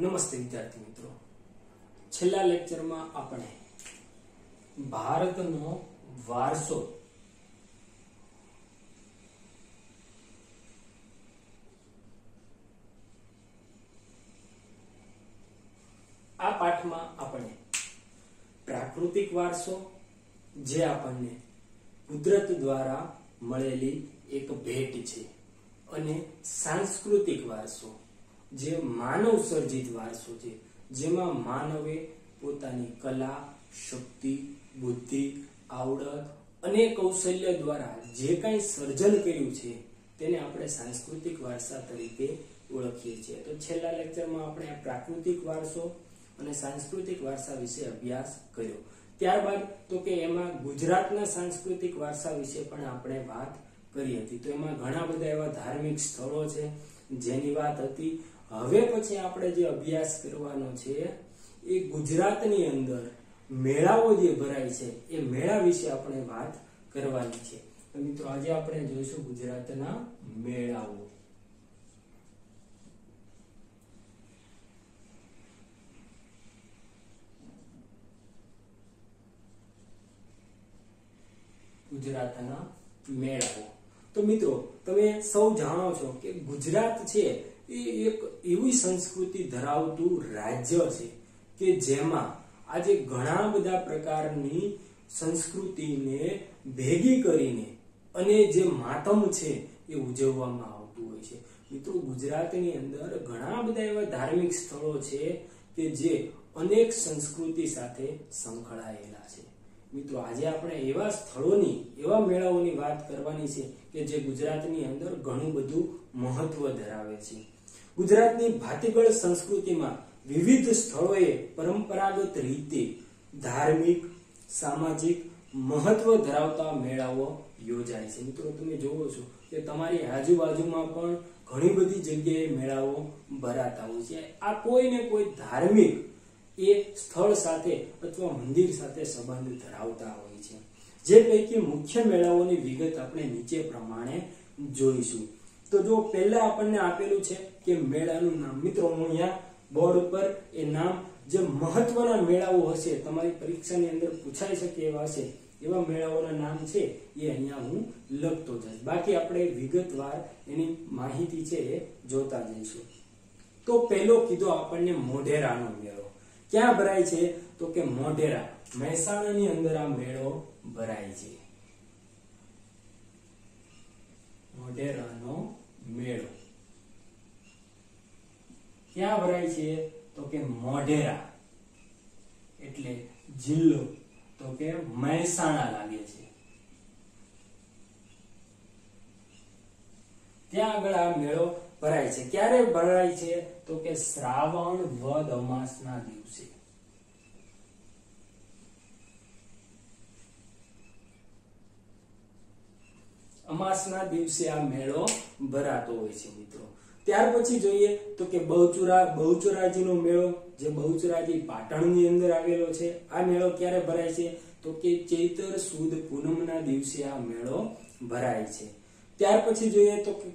નમસ્તે વિદ્યાર્થી મિત્રો. છેલ્લા લેક્ચરમાં આપણે ભારતનો વારસો આ પાઠમાં આપણે પ્રાકૃતિક વારસો, જે આપણને કુદરત દ્વારા મળેલી એક ભેટ છે, અને સાંસ્કૃતિક વારસો. જે માનવ સર્જિત વારસો છે, જેમાં માનવે પોતાની કલા, શક્તિ, બુદ્ધિ, આવડત અને કૌશલ્ય દ્વારા જે કાંઈ સર્જન કર્યું છે, તેને આપણે સાંસ્કૃતિક વારસા તરીકે ઓળખીએ છીએ. તો છેલ્લા લેક્ચરમાં આપણે આ પ્રાકૃતિક વારસો અને સાંસ્કૃતિક વારસા વિશે અભ્યાસ કર્યો. ત્યારબાદ તો કે એમાં ગુજરાતના સાંસ્કૃતિક વારસા વિશે પણ આપણે વાત કરી હતી. તો એમાં ઘણા બધા એવા ધાર્મિક સ્થળો છે, જેની વાત હતી હવે પછી આપણે જે અભ્યાસ કરવાનો છે, એ ગુજરાતની અંદર મેળાઓ જે ભરાય છે, એ મેળા વિશે આપણે વાત કરવાની છે. મિત્રો, આજે આપણે જોઈશું ગુજરાતના મેળાઓ. ગુજરાતના મેળાઓ. તો મિત્રો, તમે સૌ જાણો છો કે ગુજરાત છે એ એક એવી સંસ્કૃતિ ધરાવતું રાજ્ય છે કે જેમાં આજે ઘણા બધા પ્રકારની સંસ્કૃતિને ભેગી કરીને અને જે માતમ છે એ ઉજવવામાં આવતું હોય છે. મિત્રો, ગુજરાતની અંદર ઘણા બધા એવા ધાર્મિક સ્થળો છે કે જે અનેક સંસ્કૃતિ સાથે સંકળાયેલા છે. મિત્રો, આજે આપણે એવા સ્થળોની, એવા મેળાઓની વાત કરવાની છે કે જે ગુજરાતની અંદર ઘણું બધું મહત્વ ધરાવે છે. ગુજરાતની ભાતીગળ સંસ્કૃતિમાં વિવિધ સ્થળોએ પરંપરાગત રીતે ધાર્મિક, સામાજિક મહત્વ ધરાવતા મેળાઓ યોજાય છે. મિત્રો, તમે જોવો છો કે તમારી આજુબાજુમાં પણ ઘણી બધી જગ્યાએ મેળાઓ ભરાતા હોય છે. આ કોઈ ને કોઈ ધાર્મિક એ સ્થળ સાથે અથવા મંદિર સાથે સંબંધ ધરાવતા હોય છે. જે પૈકી મુખ્ય મેળાઓની વિગત આપણે નીચે પ્રમાણે જોઈશું. તો જો પહેલા આપણને આપેલું છે કે મેળાનું નામ, મિત્રો અહીંયા બોર્ડ ઉપર એ નામ, જે મહત્વના મેળાઓ હશે, તમારી પરીક્ષાની અંદર પૂછાઈ શકે એવા હશે, એવા મેળાઓના નામ છે, એ અહીંયા હું લખતો જઈશ. બાકી આપણે વિગતવાર એની માહિતી છે એ જોતા જઈશું. તો પહેલો કીધો આપણને મોઢેરાનો મેળો. ક્યાં ભરાય છે? તો કે મોઢેરા, મહેસાણાની અંદર આ મેળો ભરાય છે. મોઢેરાનો મેળો. ક્યાં ભરાય છે? તો કે મોઢેરા. એટલે જિલ્લો, તો કે મહેસાણા લાગે છે. ત્યાં આગળ આ મેળો ભરાય છે. ક્યારે ભરાય છે? તો કે શ્રાવણ વદ અમાસના દિવસે. અમાસના દિવસે આ મેળો ભરાતો હોય છે મિત્રો. ત્યાર પછી જોઈએ તો કે બહુચુરા, બહુચુરાજીનો મેળો, જે બહુચુરાજી પાટણની અંદર આવેલો છે, આ મેળો ક્યારે ભરાય છે? તો કે ચૈતર સુદ પૂનમના દિવસે આ મેળો ભરાય છે. ત્યાર પછી જોઈએ તો કે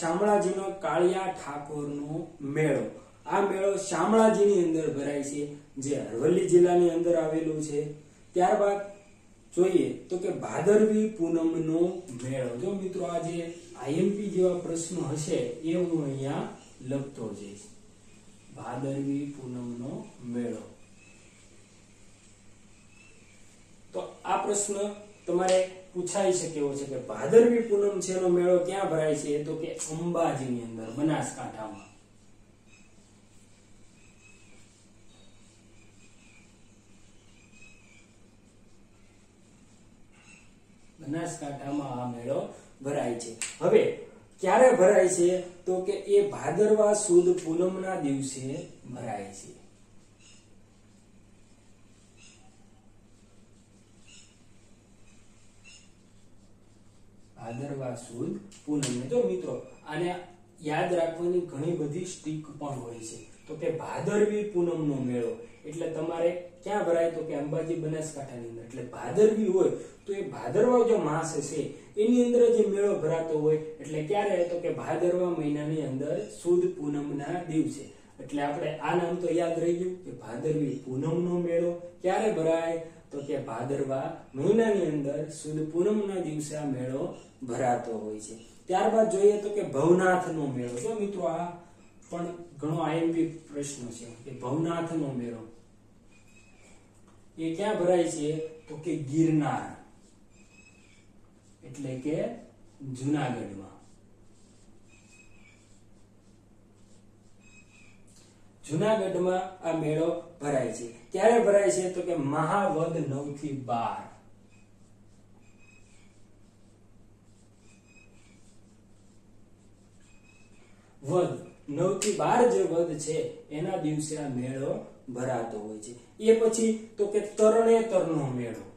શામળાજીનો કાળિયા ઠાકોરનો મેળો. આ મેળો શામળાજીની અંદર ભરાય છે, જે અરવલ્લી જિલ્લાની અંદર આવેલું છે. ત્યારબાદ જોઈએ તો કે ભાદરવી પૂનમનો મેળો. જો મિત્રો આ જે આઈએમપી જેવા પ્રશ્નો હશે એ હું અહીંયા લખતો જઈશ. ભાદરવી પૂનમનો મેળો. તો આ પ્રશ્ન તમારે પૂછાઈ શકે એવો છે કે ભાદરવી પૂનમ છે એનો મેળો ક્યાં ભરાય છે? તો કે અંબાજીની અંદર, બનાસકાંઠામાં. બનાસકાંઠામાં આ મેળો ભરાય છે. હવે, ક્યારે ભરાય છે? તો કે એ ભાદરવા સુદ પૂનમના દિવસે ભરાય છે. ભાદરવા સુદ પૂનમ જો મિત્રો અને યાદ રાખવાની ઘણી બધી સ્ટીક પણ હોય છે. તો કે ભાદરવી પૂનમનો મેળો. એટલે તમારે ક્યાં ભરાય તો કે અંબાજી બનાસકાંઠાની અંદર. એટલે ભાદરવી હોય તો એ ભાદરવા જો માસ છે એની અંદર જે મેળો ભરાતો હોય, એટલે ક્યારે તો કે ભાદરવા મહિનાની અંદર સુદ પૂનમના દિવસે. એટલે આપણે આ નામ તો યાદ રહી ગયું કે ભાદરવી પૂનમનો મેળો ક્યારે ભરાય? તો કે ભાદરવા મહિનાની અંદર સુદ પૂનમના દિવસે આ મેળો ભરાતો હોય છે. ત્યારબાદ જોઈએ તો કે ભવનાથનો મેળો. જો મિત્રો આ પણ ઘણો આઈએમપી પ્રશ્ન છે કે ભવનાથનો મેળો એ ક્યાં ભરાય છે? તો કે ગિરનાર. એટલે કે જુનાગઢમાં. જુનાગઢમાં આ મેળો ભરાય છે. ક્યારે ભરાય છે? તો કે મહાવદ નવથી બાર. વદ. નવથી બાર જે વદ છે, એના દિવસે આ મેળો ભરાતો હોય છે. એ પછી તો કે તરણેતરનો મેળો.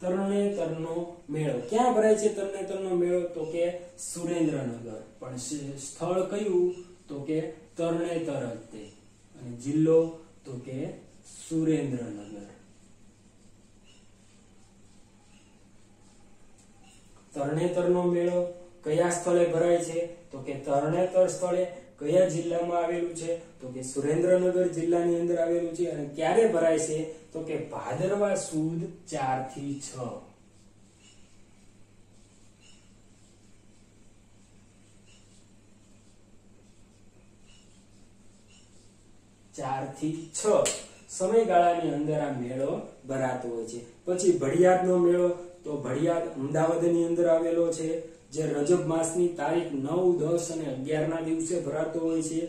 તરણેતરનો મેળો. ક્યાં ભરાય છે તરણેતરનો મેળો? તો કે સુરેન્દ્રનગર. પણ સ્થળ કયું? તો કે તરણેતર જ તે અને જિલ્લો તો કે સુરેન્દ્રનગર. તરણેતરનો મેળો કયા સ્થળે ભરાય છે? તો કે તરણેતર સ્થળે કયા જિલ્લામાં આવેલું છે? તો કે સુરેન્દ્રનગર જિલ્લાની અંદર આવેલું છે અને ક્યારે ભરાય છે? તો કે ભાદરવા સુદ ચારથી છ. ચારથી છ. સમયગાળાની અંદર આ મેળો ભરાતો હોય છે. પછી ભડિયાદનો મેળો તો ભડિયાદ અમદાવાદની અંદર આવેલો છે, જે રજબ માસની તારીખ નવ, દસ અને અગિયાર ના દિવસે ભરાતો હોય છે.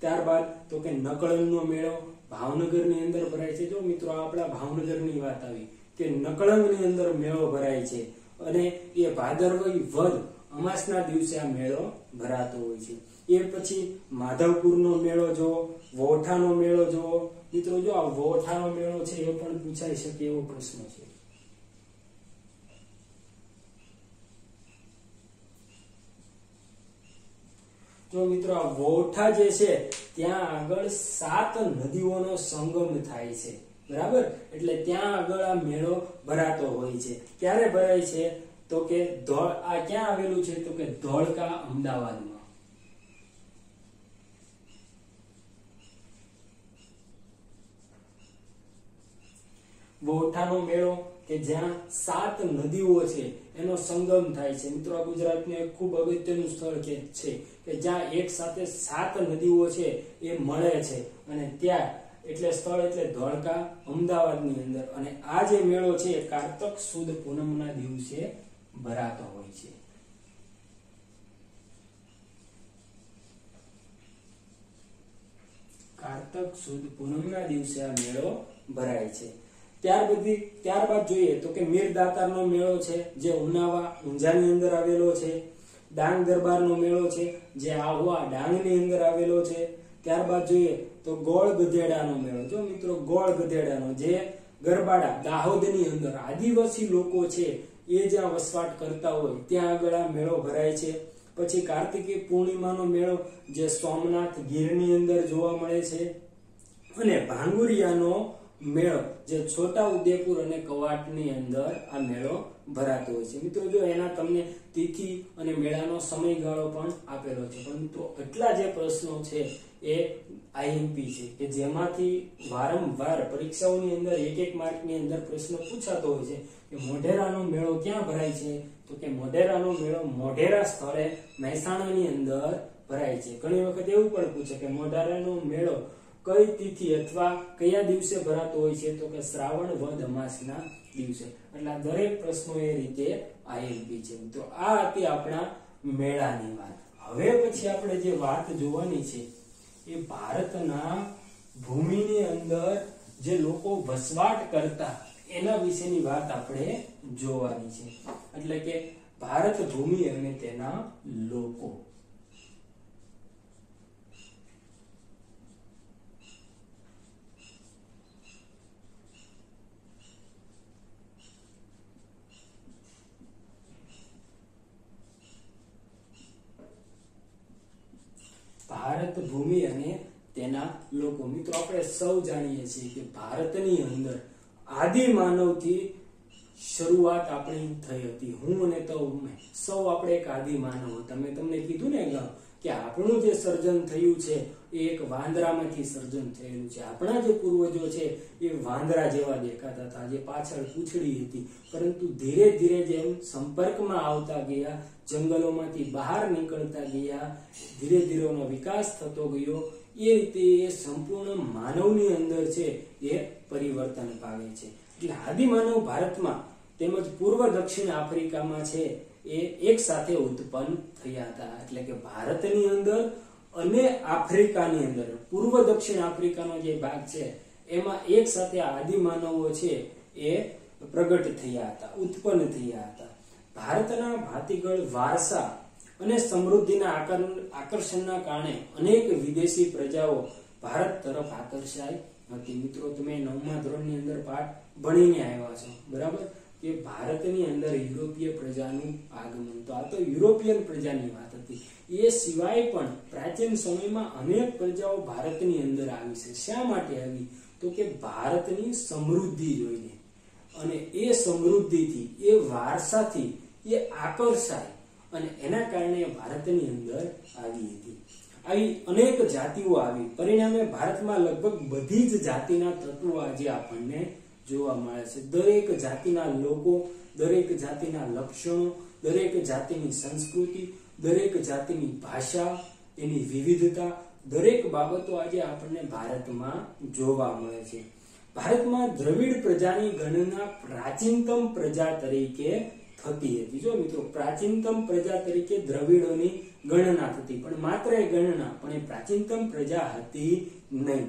ત્યારબાદ તો કે નકળંગનો મેળો ભાવનગરની અંદર ભરાય છે. જો મિત્રો આપણા ભાવનગરની વાત આવી કે નકળંગની અંદર મેળો ભરાય છે અને એ ભાદરવી વદ અમાસના દિવસે આ મેળો ભરાતો હોય છે. એ પછી માધવપુરનો મેળો જો, વોઠાનો મેળો જો, મિત્રો, જો આ વોઠાનો મેળો છે એ પણ પૂછાઈ શકે એવો પ્રશ્ન છે. તો મિત્રો આ વોઠા જે છે, ત્યાં આગળ સાત નદીઓનો સંગમ થાય છે. બરાબર? એટલે ત્યાં આગળ આ મેળો ભરાતો હોય છે. ક્યારે ભરાય છે? તો કે આ ક્યાં આવેલું છે? તો કે ધોળકા અમદાવાદમાં. વોઠાનો મેળો કે જ્યાં સાત નદીઓ છે એનો સંગમ થાય છે. મિત્રો, આ ગુજરાતનું એક ખૂબ અગત્યનું સ્થળ કે છે કે જ્યાં એક સાથે સાત નદીઓ છે એ મળે છે. અને ત્યાં, એટલે સ્થળ એટલે ધોળકા અમદાવાદની અંદર. અને આ જે મેળો છે કારતક સુદ પૂનમના દિવસે ભરાતો હોય છે. કારતક સુદ પૂનમના દિવસે આ મેળો ભરાય છે. ત્યાર બધી, ત્યારબાદ જોઈએ તો કે મીર દાતારનો મેળો છે, જે ઉનાવા ઊંઝાની અંદર આવેલો છે, ડાંગ દરબારનો મેળો છે, જે આહવા ડાંગની અંદર આવેલો છે. ત્યારબાદ જોઈએ તો ગોળ ગધેડાનો મેળો. જો મિત્રો, ગોળ ગધેડાનો, જે ગરબાડા દાહોદની અંદર આદિવાસી લોકો છે, એ જ્યાં વસવાટ કરતા હોય, ત્યાં આગળ આ મેળો ભરાય છે. પછી કાર્તિકી પૂર્ણિમાનો મેળો, જે સોમનાથ ગીરની અંદર જોવા મળે છે. અને ભાંગુરિયાનો મેળો, જે છોટા ઉદેપુર અને કવાટની અંદર આ મેળો ભરાતો હોય છે. મિત્રો, જો એના તમને તિથિ અને મેળાનો સમયગાળો પણ આપેલો છે. પણ મિત્રો એટલા જે પ્રશ્નો છે એ આઈએમપી છે, કે જેમાંથી વારંવાર પરીક્ષાઓની અંદર એક એક માર્કની અંદર પ્રશ્ન પૂછાતો હોય છે કે મોઢેરાનો મેળો ક્યાં ભરાય છે? તો કે મોઢેરાનો મેળો મોઢેરા સ્થળે મહેસાણાની અંદર ભરાય છે. ઘણી વખત એવું પણ પૂછે કે મોઢેરાનો મેળો કઈ તિથિ અથવા કયા દિવસે ભરાતો હોય છે તો કે શ્રાવણ વદ અમાસના દિવસે. એટલે દરેક પ્રશ્નો એ રીતે આઈએમપી છે. તો આ હતી આપણા મેળાની વાત. હવે પછી આપણે જે વાત જોવાની છે, એ ભારતના ભૂમિની અંદર જે લોકો વસવાટ કરતા, એના વિશેની વાત આપણે જોવાની છે. એટલે કે ભારત ભૂમિ અને તેના લોકો. ભારત ભૂમિ અને તેના લોકો મિત્રો આપણે સૌ જાણીએ છીએ કે ભારતની અંદર આદિ માનવથી શરૂઆત આપણી થઈ હતી. હું અને તમે સૌ આપણે એક આદિ માનવ હતા. તમને કીધું ને અગાઉ કે આપણું જે સર્જન થયું છે એ એક વાંદરામાંથી સર્જન થયેલું છે. આપણા જે પૂર્વજો છે એ વાંદરા જેવા દેખાતા હતા, જે પાછળ પૂછડી હતી. પરંતુ ધીરે ધીરે જેમ સંપર્કમાં આવતા ગયા જંગલોમાંથી બહાર નીકળતા ગયા, ધીરે ધીરે એનો વિકાસ થતો ગયો. એ રીતે એ સંપૂર્ણ માનવની અંદર છે એ પરિવર્તન પામે છે. એટલે આદિમાનવ ભારતમાં તેમજ પૂર્વ દક્ષિણ આફ્રિકામાં છે એ એક સાથે ઉત્પન્ન થયા હતા. એટલે કે ભારતની અંદર અને આફ્રિકાની અંદર. પૂર્વ દક્ષિણ આફ્રિકાનો જે ભાગ છે, એમાં એક સાથે આદિમાનવો છે એ પ્રગટ થયા હતા, ઉત્પન્ન થયા હતા. ભારતના ભાતીગળ વારસા અને સમૃદ્ધિના આકર્ષણના કારણે અનેક વિદેશી પ્રજાઓ ભારત તરફ આકર્ષાય હતી. મિત્રો, તમે નવમા ધોરણની અંદર પાઠ ભણીને આવ્યા છો, બરાબર? કે ભારતની અંદર યુરોપીય પ્રજાનું આગમન. તો આ તો યુરોપિયન પ્રજાની વાત હતી. એ સિવાય પણ પ્રાચીન સમયમાં અનેક પ્રજાઓ ભારતની અંદર આવી છે. શા માટે આવી? તો કે ભારતની સમૃદ્ધિ જોઈને. અને એ સમૃદ્ધિથી, એ વારસાથી એ આકર્ષાય અને એના કારણે ભારતની અંદર આવી હતી. આવી અનેક જાતિઓ આવી. પરિણામે ભારતમાં લગભગ બધી જ જાતિના તત્વો આજે આપણને જોવા મળે છે. દરેક જાતિના લોકો, દરેક જાતિના લક્ષણો, દરેક જાતિની સંસ્કૃતિ, દરેક જાતિની ભાષા, એની વિવિધતા, દરેક બાબતો આજે આપણને ભારતમાં જોવા મળે છે. ભારતમાં દ્રવિડ પ્રજાની ગણના પ્રાચીનતમ પ્રજા તરીકે થતી હતી. જો મિત્રો, પ્રાચીનતમ પ્રજા તરીકે દ્રવિડોની ગણના થતી, પણ માત્ર એ ગણના, પણ એ પ્રાચીનતમ પ્રજા હતી નહીં.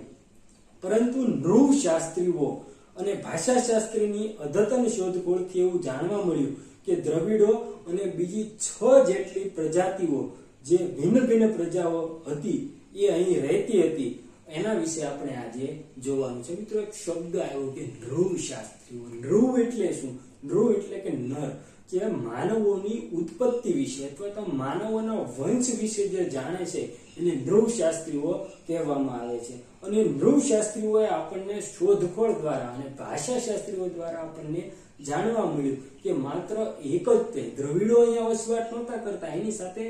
પરંતુ નૃ શાસ્ત્રીઓ અને ભાષાશાસ્ત્રીની અદ્યતન શોધખોળથી એવું જાણવા મળ્યું કે દ્રવિડો અને બીજી છ જેટલી પ્રજાતિઓ જે ભિન્ન ભિન્ન પ્રજાઓ હતી, એ અહીં રહેતી હતી. એના વિશે આપણે આજે જોવાનું છે. મિત્રો, એક શબ્દ આવ્યો કે નૃ શાસ્ત્રીઓ નૃ એટલે શું? નૃ એટલે કે નર. જે માનવોની ઉત્પત્તિ વિશે અથવા તો માનવોના વંશ વિશે જે જાણે છે, એને નૃશાસ્ત્રીઓ કહેવામાં આવે છે. અને નૃશાસ્ત્રીઓએ આપણને શોધખોળ દ્વારા અને ભાષાશાસ્ત્રીઓ દ્વારા આપણને જાણવા મળ્યું કે માત્ર એક જ તે દ્રવિડો અહીંયા વસવાટ નહોતા કરતા. એની સાથે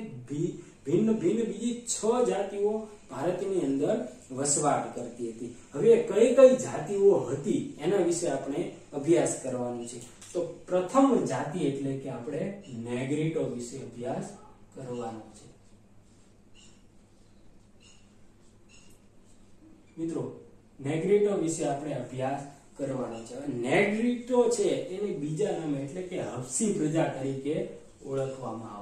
ભિન્ન ભિન્ન બીજી છ જાતિઓ ભારતની અંદર વસવાટ કરતી હતી. હવે કઈ કઈ જાતિઓ હતી એના વિશે આપણે અભ્યાસ કરવાનો છે. તો પ્રથમ જાતિ એટલે કે આપણે નેગ્રીટો વિશે અભ્યાસ કરવાનો છે. મિત્રો, નેગ્રીટો વિશે આપણે અભ્યાસ કરવાનો છે. નેગ્રીટો છે, એને બીજા નામે એટલે કે હપસી પ્રજા તરીકે ઓળખવામાં આવતી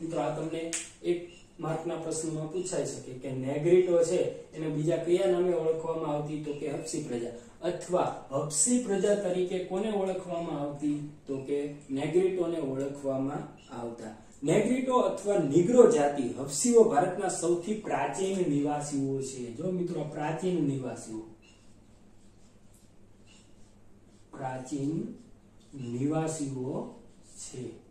મિત્રો આ તમને એક માર્કના પ્રશ્નમાં પૂછાઈ શકે કે નેગ્રીટો છે, એને બીજા કયા નામે ઓળખવામાં આવતી તો કે હપસી પ્રજા? અથવા હપસી પ્રજા તરીકે કોને ઓળખવામાં આવતી તો કે નેગ્રીટોને ઓળખવામાં આવતા? નેગ્રીટો અથવા નિગ્રો જાતિ હપસીઓ ભારતના સૌથી પ્રાચીન નિવાસીઓ છે. જો મિત્રો, પ્રાચીન નિવાસીઓ. પ્રાચીન નિવાસીઓ છે.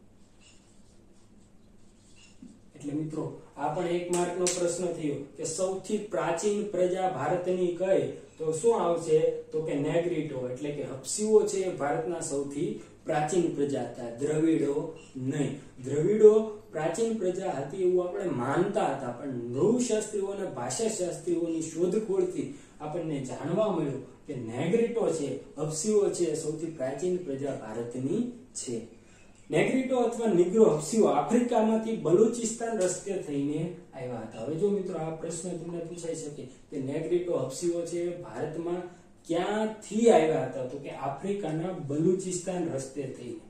એટલે મિત્રો, આ પણ એક માર્કનો પ્રશ્ન થયો કે સૌથી પ્રાચીન પ્રજા ભારતની કઈ? તો શું આવશે? તો કે નેગ્રીટો, એટલે કે હપસીઓ છે ભારતના સૌથી પ્રાચીન પ્રજા હતા. દ્રવિડો નહીં. દ્રવિડો પ્રાચીન પ્રજા હતી એવું આપણે માનતા હતા, પણ નૃશાસ્ત્રીઓ અને ભાષાશાસ્ત્રીઓની શોધખોળથી આપણને જાણવા મળ્યું કે નેગ્રીટો છે, હપસીઓ છે સૌથી પ્રાચીન પ્રજા ભારતની છે. નેગ્રીટો અથવા નિગ્રો હપ્સીઓ આફ્રિકામાંથી બલુચિસ્તાન રસ્તે થઈને આવ્યા હતા. હવે જો મિત્રો આ પ્રશ્ન તમને પૂછાઈ શકે કે નેગ્રીટો હપ્સીઓ છે, ભારતમાં ક્યાંથી આવ્યા હતા? તો કે આફ્રિકાના બલુચિસ્તાન રસ્તે થઈને.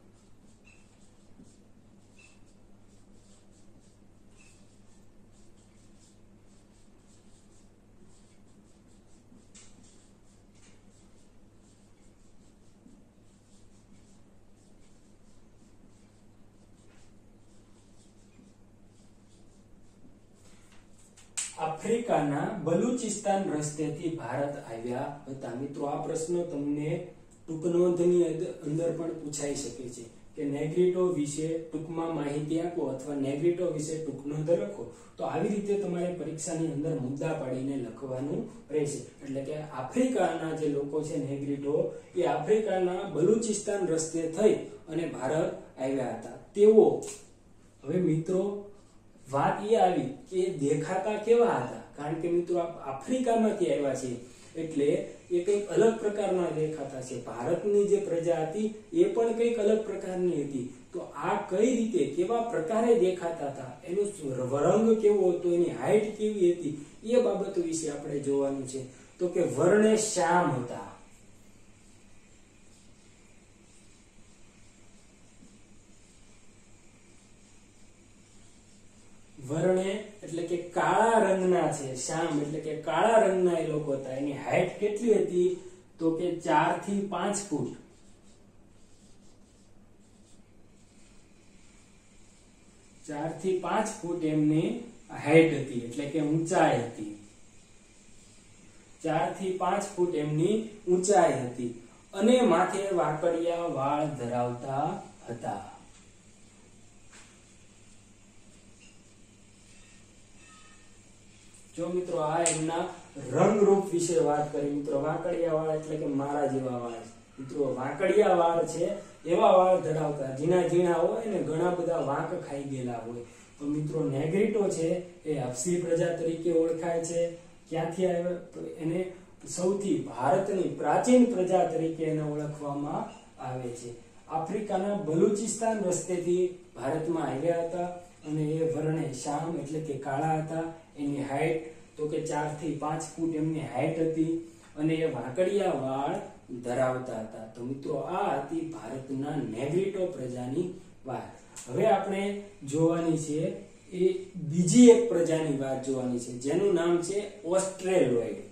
આફ્રિકાના બલુચિસ્તાન રસ્તેથી ભારત આવ્યા હતા. મિત્રો, આ પ્રશ્ન તમને ટૂંક નોંધની અંદર પણ પૂછાઈ શકે છે કે નેગ્રીટો વિશે ટૂંકમાં માહિતી આપો અથવા નેગ્રીટો વિશે ટૂંક નોંધ લખો. તો આવી રીતે તમારે પરીક્ષાની અંદર મુદ્દા પાડીને લખવાનું રહેશે. એટલે કે આફ્રિકાના જે લોકો છે નેગ્રીટો, એ આફ્રિકાના બલુચિસ્તાન રસ્તે થઈ અને ભારત આવ્યા હતા. તેઓ, હવે મિત્રો વાત એ આવી કે દેખાતા કેવા હતા? કારણ કે મિત્રો આફ્રિકામાંથી આવ્યા છે, એટલે એ કંઈક અલગ પ્રકારના દેખાતા છે. ભારતની જે પ્રજા હતી, એ પણ કંઈક અલગ પ્રકારની હતી. તો આ કઈ રીતે, કેવા પ્રકારે દેખાતા હતા? એનું રંગ કેવો હતો? એની હાઈટ કેવી હતી? એ બાબતો વિશે આપણે જોવાનું છે. તો કે વર્ણે શ્યામ હતા વર્ણે એટલે કે કાળા છે, શ્યામ, એટલે કે કાળા રંગના એ લોકો હતા. એની હાઈટ કેટલી હતી? તો કે ચારથી પાંચ ફૂટ. ચારથી પાંચ ફૂટ એમની હાઈટ હતી, એટલે કે ઊંચાઈ હતી. ચારથી પાંચ ફૂટ એમની ઊંચાઈ હતી. અને માથે વાકડિયા વાળ ધરાવતા હતા. જો મિત્રો આ એમના રંગરૂપ વિશે વાત કરી, મિત્રો વાકડિયા વાળ એટલે કે મારા જેવા વાળ મિત્રો વાકડિયા વાળ છે, એવા વાળ ધરાવતા ઝીણા ઝીણા હોય ને ઘણા બધા વાંક ખાઈ ગયેલા હોય. તો મિત્રો નેગ્રીટો છે, એ હફસી પ્રજા તરીકે ઓળખાય છે. ક્યાંથી આવ્યો? એને સૌથી ભારતની પ્રાચીન પ્રજા તરીકે એને ઓળખવામાં આવે છે. આફ્રિકાના બલુચિસ્તાન રસ્તેથી ભારતમાં આવ્યા હતા અને એ વર્ણે શામ એટલે કે કાળા હતા. એની હાઈટ તો કે ચારથી પાંચ ફૂટ એમની હાઈટ હતી અને એ વાંકડિયા વાળ ધરાવતા હતા. તો મિત્રો, આ હતી ભારતના નેગ્રીટો પ્રજાની વાત. હવે આપણે જોવાની છે એ બીજી એક પ્રજાની વાત જોવાની છે, જેનું નામ છે ઓસ્ટ્રેલોઇડ.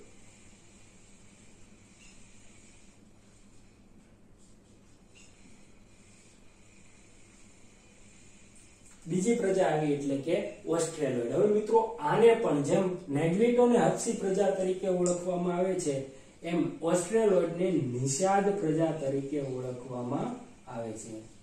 બીજી પ્રજા આવી એટલે કે ઓસ્ટ્રેલોઇડ. હવે મિત્રો, આને પણ જેમ નેગ્રીટોને હપસી પ્રજા તરીકે ઓળખવામાં આવે છે, એમ ઓસ્ટ્રેલોઇડને નિષાદ પ્રજા તરીકે ઓળખવામાં આવે છે.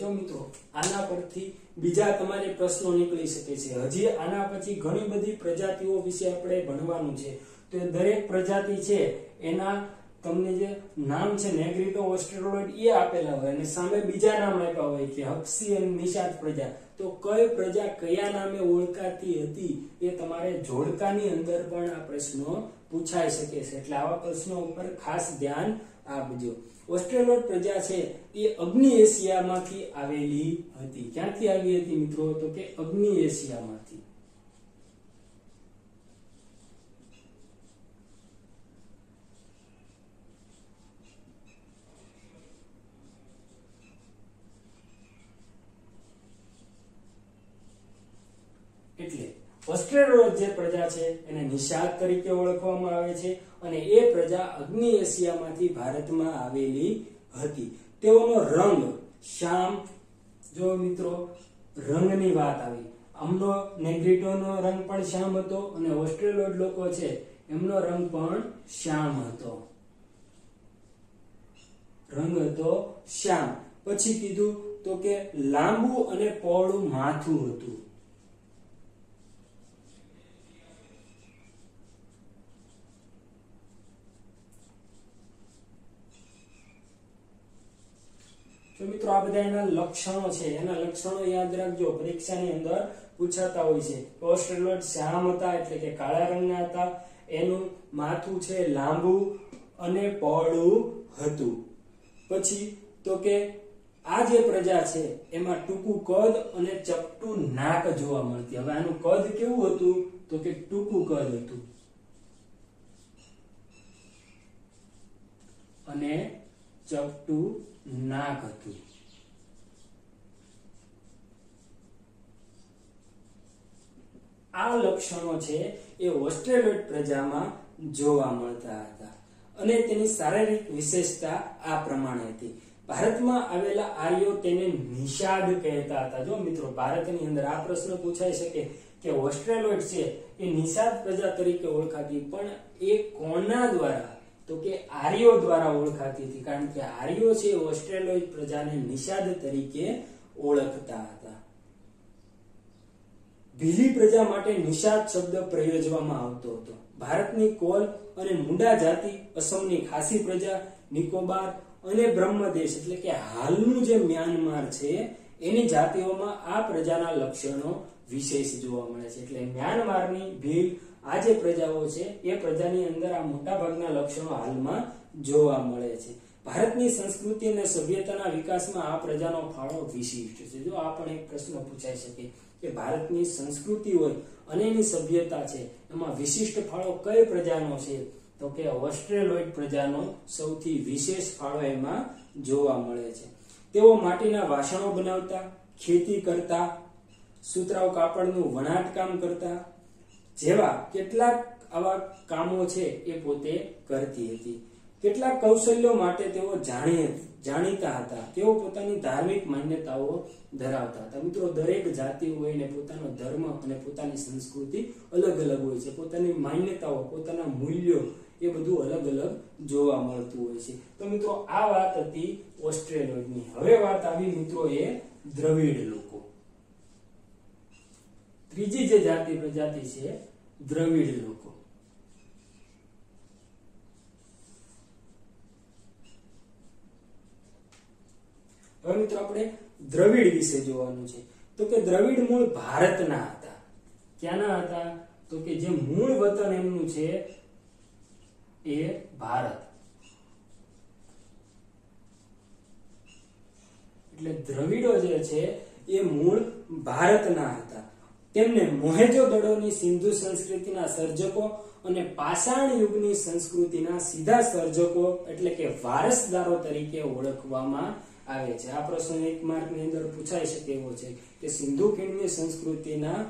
જો મિત્રો, આના પરથી બીજા તમારે પ્રશ્નો નીકળી શકે છે. હજી આના પછી ઘણી બધી પ્રજાતિઓ વિશે આપણે ભણવાનું છે. તો દરેક પ્રજાતિ છે, એના તમને જે નામ છે નેગ્રીટો ઓસ્ટ્રેલોઇડ એ આપેલા હોય અને સામે બીજા નામ આપ્યા હોય કે હક્સી અને નિષાદ પ્રજા. તો કઈ પ્રજા કયા નામે ઓળખાતી હતી, એ તમારે જોડકાની અંદર પણ આ પ્રશ્નો પૂછાઈ શકે છે. એટલે આવા પ્રશ્નો ઉપર ખાસ ધ્યાન આપજો. ઓસ્ટ્રેલોઇડ પ્રજા છે, એ અગ્નિ એશિયામાંથી આવેલી હતી. ક્યાંથી આવી હતી મિત્રો? તો કે અગ્નિ એશિયામાંથી. એટલે જે પ્રજા છે એને નિષાદ તરીકે ઓળખવામાં આવે છે અને એ પ્રજા અગ્નિ એશિયામાંથી ભારતમાં આવેલી હતી. તેઓનો રંગ શ્યામ, જો મિત્રો, રંગની વાત આવી. આમનો નેગ્રીટોનો રંગ પણ શ્યામ હતો અને ઓસ્ટ્રેલોઇડ લોકો છે, એમનો રંગ પણ શ્યામ હતો. રંગ હતો શ્યામ. પછી કીધું તો કે લાંબુ અને પહોળું માથું હતું. તો મિત્રો આ બધા એના લક્ષણો છે. એના લક્ષણો યાદ રાખજો. પરીક્ષાની અંદર પૂછાતા હોય છે. ઓસ્ટ્રેલોઇડ શ્યામ હતા એટલે કે કાળા રંગના હતા. એનું માથું છે લાંબુ અને પહોળું હતું. પછી તો કે આ જે પ્રજા છે, એમાં ટૂંકું કદ અને ચપટું નાક જોવા મળતી. હવે આનું કદ કેવું હતું? તો કે ટૂંકું કદ હતું. અને ચપટું નાક હતું આ લક્ષણો છે એ ઓસ્ટ્રેલોઇડ પ્રજામાં જોવા મળતા હતા અને તેની શારીરિક વિશેષતા આ પ્રમાણે હતી. ભારતમાં આવેલા આર્યો તેને નિષાદ કહેતા હતા. જો મિત્રો, ભારતની અંદર આ પ્રશ્ન પૂછાઈ શકે કે ઓસ્ટ્રેલોઇડ છે એ નિષાદ પ્રજા તરીકે ઓળખાતી, પણ એ કોના દ્વારા તો કે આર્યો દ્વારા ઓળખાતી હતી. કારણ કે આર્યો છે ઓસ્ટ્રેલોઇડ પ્રજાને નિષાદ તરીકે ઓળખતા હતા. ભીલી પ્રજા માટે નિષાદ શબ્દ પ્રયોજવામાં આવતો હતો. ભારતની કોલ અને મુંડા જાતિ અસમની ખાસી પ્રજા, નિકોબાર અને બ્રહ્મદેશ એટલે કે હાલનું જે મ્યાનમાર છે, એની જાતિઓમાં આ પ્રજાના લક્ષણો વિશેષ જોવા મળે છે. એટલે મ્યાનમારની ભીલ આ જે પ્રજાઓ છે, એ પ્રજાની અંદર આ મોટા ભાગના લક્ષણો હાલમાં જોવા મળે છે. ભારતની સંસ્કૃતિ અને સભ્યતાના વિકાસમાં આ પ્રજાનો ફાળો વિશિષ્ટ છે. જો આ પણ એક પ્રશ્ન પૂછાઈ શકે કે ભારતની સંસ્કૃતિ હોય અને એની સભ્યતા છે, એમાં વિશિષ્ટ ફાળો કઈ પ્રજાનો છે, તો કે ઓસ્ટ્રેલોઇડ પ્રજાનો સૌથી વિશેષ ફાળો એમાં જોવા મળે છે. તેઓ માટીના વાસણો બનાવતા, ખેતી કરતા, સુતરાઉ કાપડનું વણાટ કામ કરતા જેવા કેટલાક આવા કામો છે એ પોતે કરતી હતી. કેટલાક કૌશલ્યો માટે તેઓ જાણી જાણીતા હતા. તેઓ પોતાની ધાર્મિક માન્યતાઓ ધરાવતા હતા. મિત્રો, દરેક જાતિ હોય ને પોતાનો ધર્મ અને પોતાની સંસ્કૃતિ અલગ અલગ હોય છે. પોતાની માન્યતાઓ, પોતાના મૂલ્યો એ બધું અલગ અલગ જોવા મળતું હોય છે. તો મિત્રો, આ વાત હતી ઓસ્ટ્રેલિયાની હવે વાત આવી મિત્રો એ દ્રવિડ લોકો. ત્રીજી જે જાતિ પ્રજાતિ છે, દ્રવિડ લોકો. હવે મિત્રો આપણે દ્રવિડ વિશે જોવાનું છે. તો કે દ્રવિડ મૂળ ભારતના હતા. ક્યાંના હતા? તો કે જે મૂળ વતન એમનું છે એ ભારત. એટલે દ્રવિડો જે છે એ મૂળ ભારતના હતા. તેમને મોહેજો દડોની સિંધુ સંસ્કૃતિના સર્જકો અને પાષાણ યુગની સંસ્કૃતિના સીધા સર્જકો એટલે કે વારસદારો તરીકે ઓળખવામાં આવે છે. આ પ્રશ્ન એક માર્કની અંદર પૂછાઈ શકે એવો છે કે સિંધુ ખીણની સંસ્કૃતિના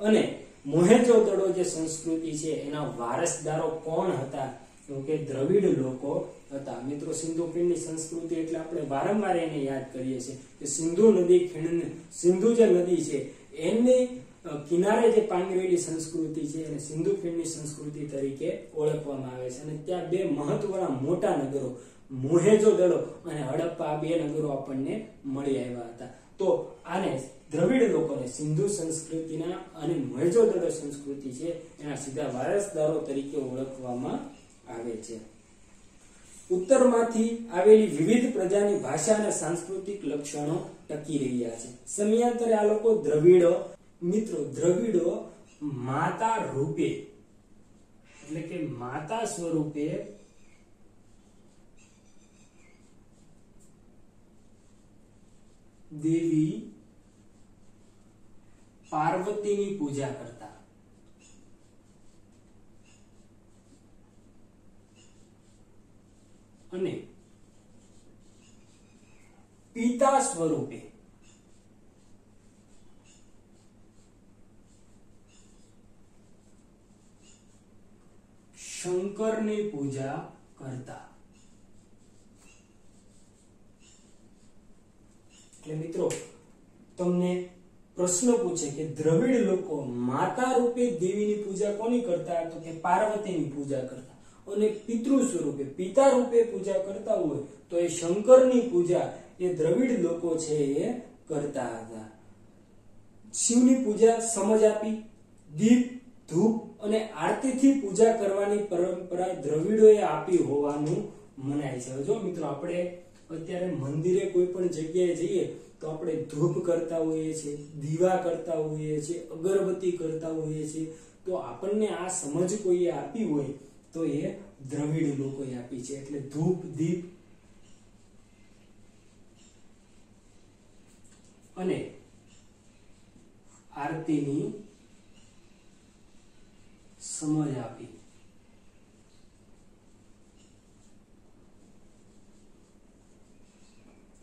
અને મોહેજો દડો જે સંસ્કૃતિ છે એના વારસદારો કોણ હતા? તો કે દ્રવિડ લોકો હતા. મિત્રો, સિંધુ ખીણની સંસ્કૃતિ એટલે આપણે વારંવાર એને યાદ કરીએ છીએ કે સિંધુ નદી ખીણ સિંધુ જે નદી છે, એની કિનારે જે પાંગરેલી સંસ્કૃતિ છે એને સિંધુ ખીણની સંસ્કૃતિ તરીકે ઓળખવામાં આવે છે અને ત્યાં બે મહત્વના મોટા નગરો, મોહેજો દડો અને હડપ્પા બે નગરો આપણને મળી આવ્યા હતા. તો આને દ્રવિડ લોકોને સિંધુ સંસ્કૃતિના અને મોહેજો દડો સંસ્કૃતિ છે એના સીધા વારસદારો તરીકે ઓળખવામાં આવે છે. ઉત્તરમાંથી આવેલી વિવિધ પ્રજાની ભાષા અને સાંસ્કૃતિક લક્ષણો ટકી રહ્યા છે. સમયાંતરે આ લોકો દ્રવિડો મિત્રો, દ્રવિડો માતા રૂપે, એટલે કે માતા સ્વરૂપે દેવી પાર્વતીની પૂજા કરતા. અને પિતા સ્વરૂપે શંકરની પૂજા કરતા. એટલે મિત્રો, તમને પ્રશ્ન પૂછે કે દ્રવિડ લોકો માતા રૂપે દેવીની પૂજા કોની કરતા? તો કે પાર્વતીની પૂજા કરતા. અને પિતૃ સ્વરૂપે પિતા રૂપે પૂજા કરતા હોય, તો એ શંકરની પૂજા એ દ્રવિડ લોકો છે એ કરતા હતા. શિવની પૂજા સમજ આપી, દીપ, ધૂપ અને આરતીથી પૂજા કરવાની પરંપરા દ્રવિડોએ આપી હોવાનું મનાય છે. જો મિત્રો, આપણે અત્યારે મંદિરે કોઈ પણ જગ્યાએ જઈએ, તો આપણે ધૂપ કરતા હોઈએ છીએ, દીવા કરતા હોઈએ છીએ, અગરબત્તી કરતા હોઈએ છીએ, તો આપણને આ સમજ કોઈએ આપી હોય, તો એ દ્રવિડ લોકોએ આપી છે. એટલે ધૂપ, દીપ અને આરતીની સમજ આપી.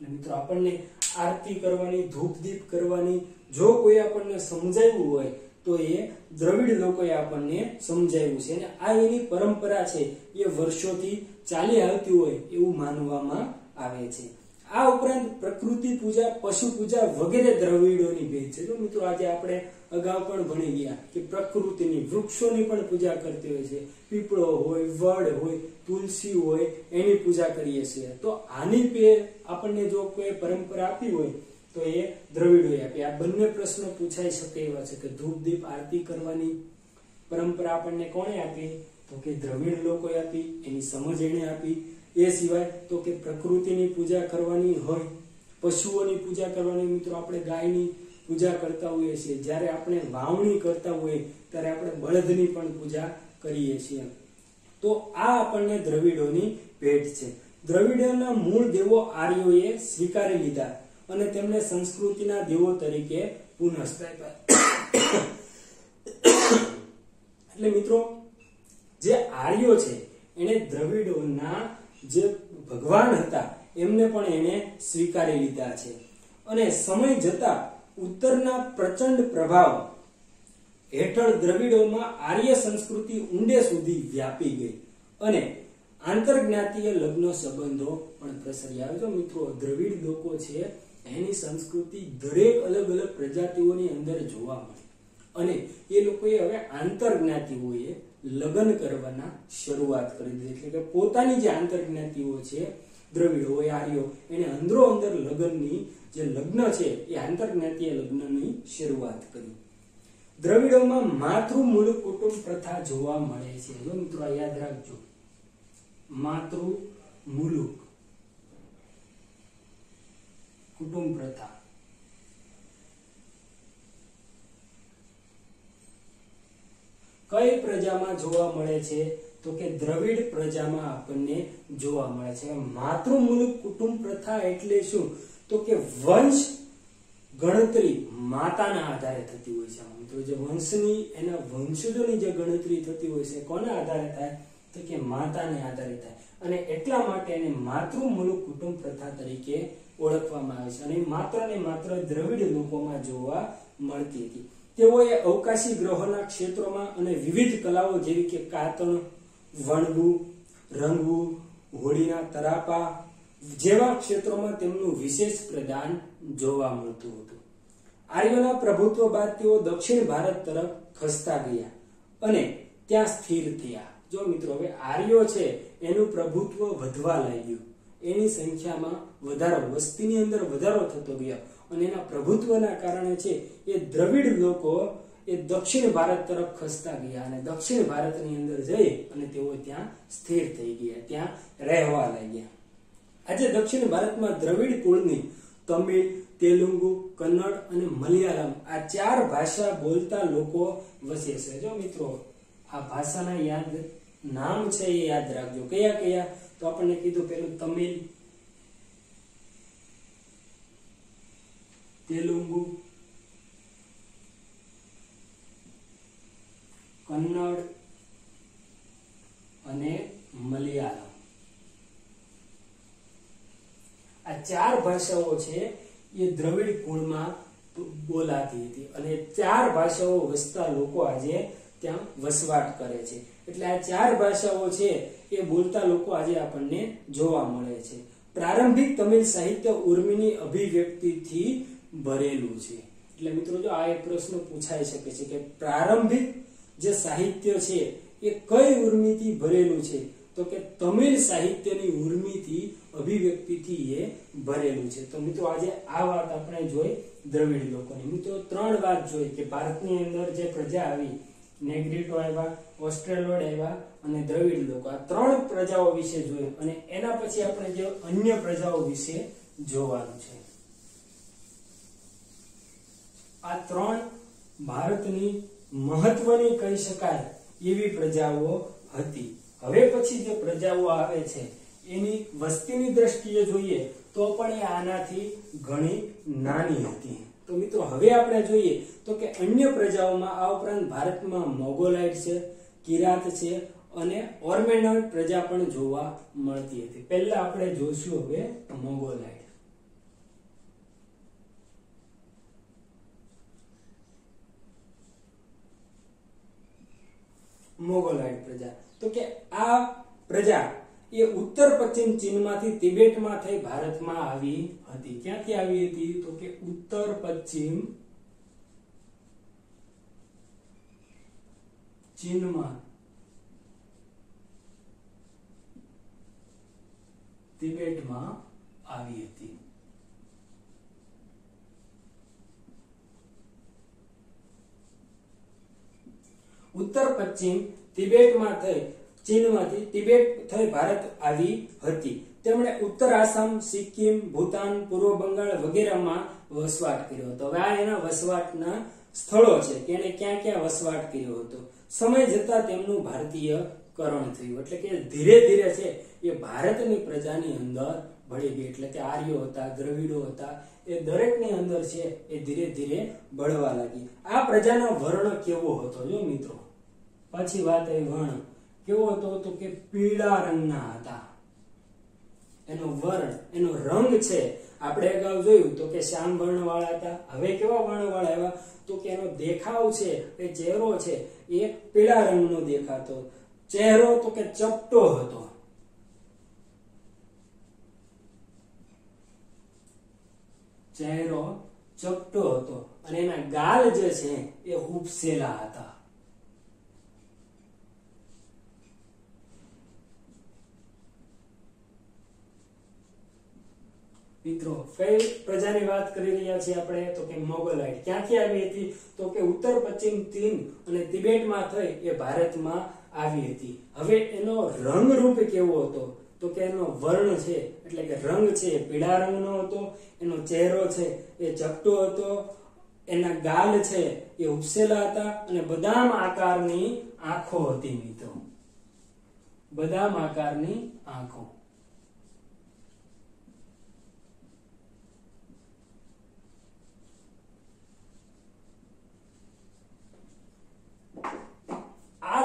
મિત્રો, આપણને આરતી કરવાની ધૂપ દીપ કરવાની, જો કોઈ આપણને સમજાવ્યું હોય, તો એ દ્રવિડ લોકોએ આપણને સમજાવ્યું છે. અને આ એની પરંપરા છે. એ વર્ષોથી ચાલી આવતી હોય એવું માનવામાં આવે છે. આ ઉપરાંત પ્રકૃતિ પૂજા, પશુ પૂજા વગેરે દ્રવિડોની ભેટ છે. તો મિત્રો, આજે આપણે અગાઉ પણ ભણી ગયા કે પ્રકૃતિની વૃક્ષોની પણ પૂજા કરતી હોય છે. પીપળો હોય, વડ હોય, તુલસી હોય, એની પૂજા કરીએ છીએ. તો આની પે આપણને જો કોઈ પરંપરા આપી હોય, તો એ દ્રવિડોએ આપી. આ બંને પ્રશ્નો પૂછાઈ શકે એવા છે કે ધૂપ દીપ આરતી કરવાની પરંપરા આપણને કોણે આપી? તો કે દ્રવિડ લોકોએ આપી, એની સમજ એને આપી. એ સિવાય તો કે પ્રકૃતિની પૂજા કરવાની હોય, પશુઓની પૂજા કરવાની મિત્રો, આપણે ગાયની પૂજા કરતા હોઈએ છીએ. જ્યારે આપણે વાવણી કરતા હોઈએ, ત્યારે આપણે બળદની પણ પૂજા કરીએ છીએ. તો આ આપણને દ્રવિડોની ભેટ છે. દ્રવિડોના મૂળ દેવો આર્યોએ સ્વીકારી લીધા અને તેમને સંસ્કૃતિના દેવો તરીકે પુનઃસ્થાપ્યા. એટલે મિત્રો, જે આર્યો છે એને દ્રવિડોના જે ભગવાન હતા, એમને પણ એને સ્વીકારી લીધા છે. અને સમય જતા ઉત્તરના પ્રચંડ પ્રભાવ હેઠળ દ્રવિડોમાં આર્ય સંસ્કૃતિ ઊંડે સુધી વ્યાપી ગઈ અને આંતરજ્ઞાતીય લગ્ન સંબંધો પણ પ્રસરી આવે મિત્રો, દ્રવિડ લોકો છે, એની સંસ્કૃતિ દરેક અલગ અલગ પ્રજાતિઓની અંદર જોવા મળે. અને એ લોકોએ હવે આંતરજ્ઞાતિઓએ લગ્ન કરવાના શરૂઆત કરી દીધી. એટલે કે પોતાની જે આંતરજ્ઞાતિઓ છે દ્રવિડ હોય આર્યો એને અંદરો અંદર લગ્નની જે લગ્ન છે, એ આંતરજ્ઞાતીય લગ્નની શરૂઆત કરી. દ્રવિડોમાં માતૃ મૂળ કુટુંબ પ્રથા જોવા મળે છે. જો મિત્રો યાદ રાખજો. માતૃ મુલુક કુટુંબ પ્રથા. કઈ પ્રજામાં જોવા મળે છે? તો કે દ્રવિડ પ્રજામાં આપણને જોવા મળે છે. માતૃમૂલક કુટુંબ પ્રથા એટલે શું? તો કે વંશ ગણતરી માતાના આધારે થતી હોય છે. મિત્રો જે વંશની, એના વંશજોની જે ગણતરી થતી હોય છે, કોના આધારે થાય? તો કે માતાને આધારે થાય. અને એટલા માટે એને માતૃમૂલક કુટુંબ પ્રથા તરીકે ઓળખવામાં આવે છે. અને માત્ર ને માત્ર દ્રવિડ લોકોમાં જોવા મળતી હતી. તેઓએ અવકાશી ગ્રહોના ક્ષેત્રોમાં અને વિવિધ કલાઓ જેવી કે કાતણ વણવું, રંગવું, હોળીના તરાપા જેવા ક્ષેત્રોમાં તેમનું વિશેષ પ્રદાન જોવા મળતું હતું. આર્યોના પ્રભુત્વ બાદ તેઓ દક્ષિણ ભારત તરફ ખસતા ગયા અને ત્યાં સ્થિર થયા. જો મિત્રો, હવે આર્યો છે, એનું પ્રભુત્વ વધવા લાગ્યું. એની સંખ્યામાં વધારો, વસ્તીની અંદર વધારો થતો ગયો અને એના પ્રભુત્વના કારણે છે, એ દ્રવિડ લોકો એ દક્ષિણ ભારત તરફ ખસતા ગયા અને દક્ષિણ ભારતની અંદર જઈ અને તેઓ ત્યાં સ્થિર થઈ ગયા, ત્યાં રહેવા લાગ્યા. આજે દક્ષિણ ભારતમાં દ્રવિડ કુળની તમિલ, તેલુગુ, કન્નડ અને મલયાલમ આ ચાર ભાષા બોલતા લોકો વસે છે. જો મિત્રો, આ ભાષાના યાદ નામ છે એ યાદ રાખજો. કયા કયા? તો આપણને કીધું પેલું તમિલ, તેલુગુ કન્નડ અને મલયાલમ. આ ચાર ભાષાઓ છે, એ દ્રવિડ કુળમાં બોલાતી હતી. અને ચાર ભાષાઓ વસતા લોકો આજે ત્યાં વસવાટ કરે છે. એટલે આ ચાર ભાષાઓ છે, એ બોલતા લોકો આજે આપણને જોવા મળે છે. પ્રારંભિક તમિલ સાહિત્ય ઉર્મિની અભિવ્યક્તિથી ભરેલું છે. એટલે મિત્રો જો આ એક પ્રશ્ન પૂછાઈ શકે છે કે પ્રારંભિક જે સાહિત્ય છે, એ કઈ ઉર્મિથી ભરેલું છે? તો કે તમિલ સાહિત્યની ઉર્મિથી અભિવ્યક્તિથી એ ભરેલું છે. તો મિત્રો આજે આ વાત આપણે જોઈ દ્રવિડ લોકોની. મિત્રો ત્રણ વાત જોઈ કે ભારતની અંદર જે પ્રજા આવી, નેગ્રીટો આવ્યા ઓસ્ટ્રેલોડ આવ્યા અને દ્રવિડ લોકો, આ ત્રણ પ્રજાઓ વિશે જોયું અને એના પછી આપણે જે અન્ય પ્રજાઓ વિશે જોવાનું છે. આ ત્રણ ભારતની મહત્વની કહી શકાય એવી પ્રજાઓ હતી. હવે પછી જે પ્રજાઓ આવે છે, એની વસ્તીની દ્રષ્ટિએ જોઈએ તો પણ એ આનાથી ઘણી નાની હતી. તો મિત્રો, હવે આપણે જોઈએ તો કે અન્ય પ્રજાઓમાં આ ઉપરાંત ભારતમાં મોગોલાઇટ છે, કિરાત છે અને ઓર્મેનોઇડ પ્રજા પણ જોવા મળતી હતી. પહેલા આપણે જોઈશું હવે મોગોલાઇટ. મોગોલાઇટ પ્રજા. તો કે આ પ્રજા એ ઉત્તર પશ્ચિમ ચીનમાંથી તિબેટમાં થઈ ભારતમાં આવી હતી. ક્યાંથી આવી હતી? તો કે ઉત્તર પશ્ચિમ ચીનમાં. તિબેટમાં આવી હતી. ઉત્તર પશ્ચિમ તિબેટમાં થઈ, ચીનમાંથી તિબેટ થઈ ભારત આવી હતી. તેમણે ઉત્તર આસામ, સિક્કિમ, ભૂતાન, પૂર્વ બંગાળ વગેરેમાં વસવાટ કર્યો હતો. હવે આ એના વસવાટના સ્થળો છે કે એને ક્યાં ક્યાં વસવાટ કર્યો હતો? સમય જતા તેમનું ભારતીયકરણ થયું. એટલે કે ધીરે ધીરે છે એ ભારતની પ્રજાની અંદર ભળી ગઈ. એટલે કે આર્યો હતા, દ્રવિડો હતા, એ દરેકની અંદર છે એ ધીરે ધીરે બળવા લાગી. આ પ્રજાનો વર્ણ કેવો હતો? જો મિત્રો પછી વાત એ વર્ણ કેવો હતો તો કે પીળા રંગના હતા. એનો વર્ણ, એનો રંગ છે. આપણે અગાઉ જોયું તો કે શ્યામ વર્ણ વાળા હતા. હવે કેવા વર્ણ વાળા એવા? તો કે એનો દેખાવ છે એ ચહેરો છે, એ પીળા રંગનો દેખાતો. ચહેરો તો કે ચપટો હતો. ચહેરો ચપટો હતો. અને એના ગાલ જે છે, એ હુપસેલા હતા. મિત્રો, કઈ પ્રજાની વાત કરી રહ્યા છીએ આપણે? તો કે મોગલાઇટ. ક્યાંથી આવી હતી? તો કે ઉત્તર પશ્ચિમ ચીન અને તિબેટમાં થઈ એ ભારતમાં આવી હતી. હવે એનો રંગ રૂપ કેવો હતો? તો કે એનો વર્ણ છે, એટલે કે રંગ છે પીળા રંગનો હતો, એનો ચહેરો છે એ ચપટો હતો, એના ગાલ છે એ ઉપસેલા હતા અને બદામ આકારની આંખો હતી મિત્રો. બદામ આકારની આંખો.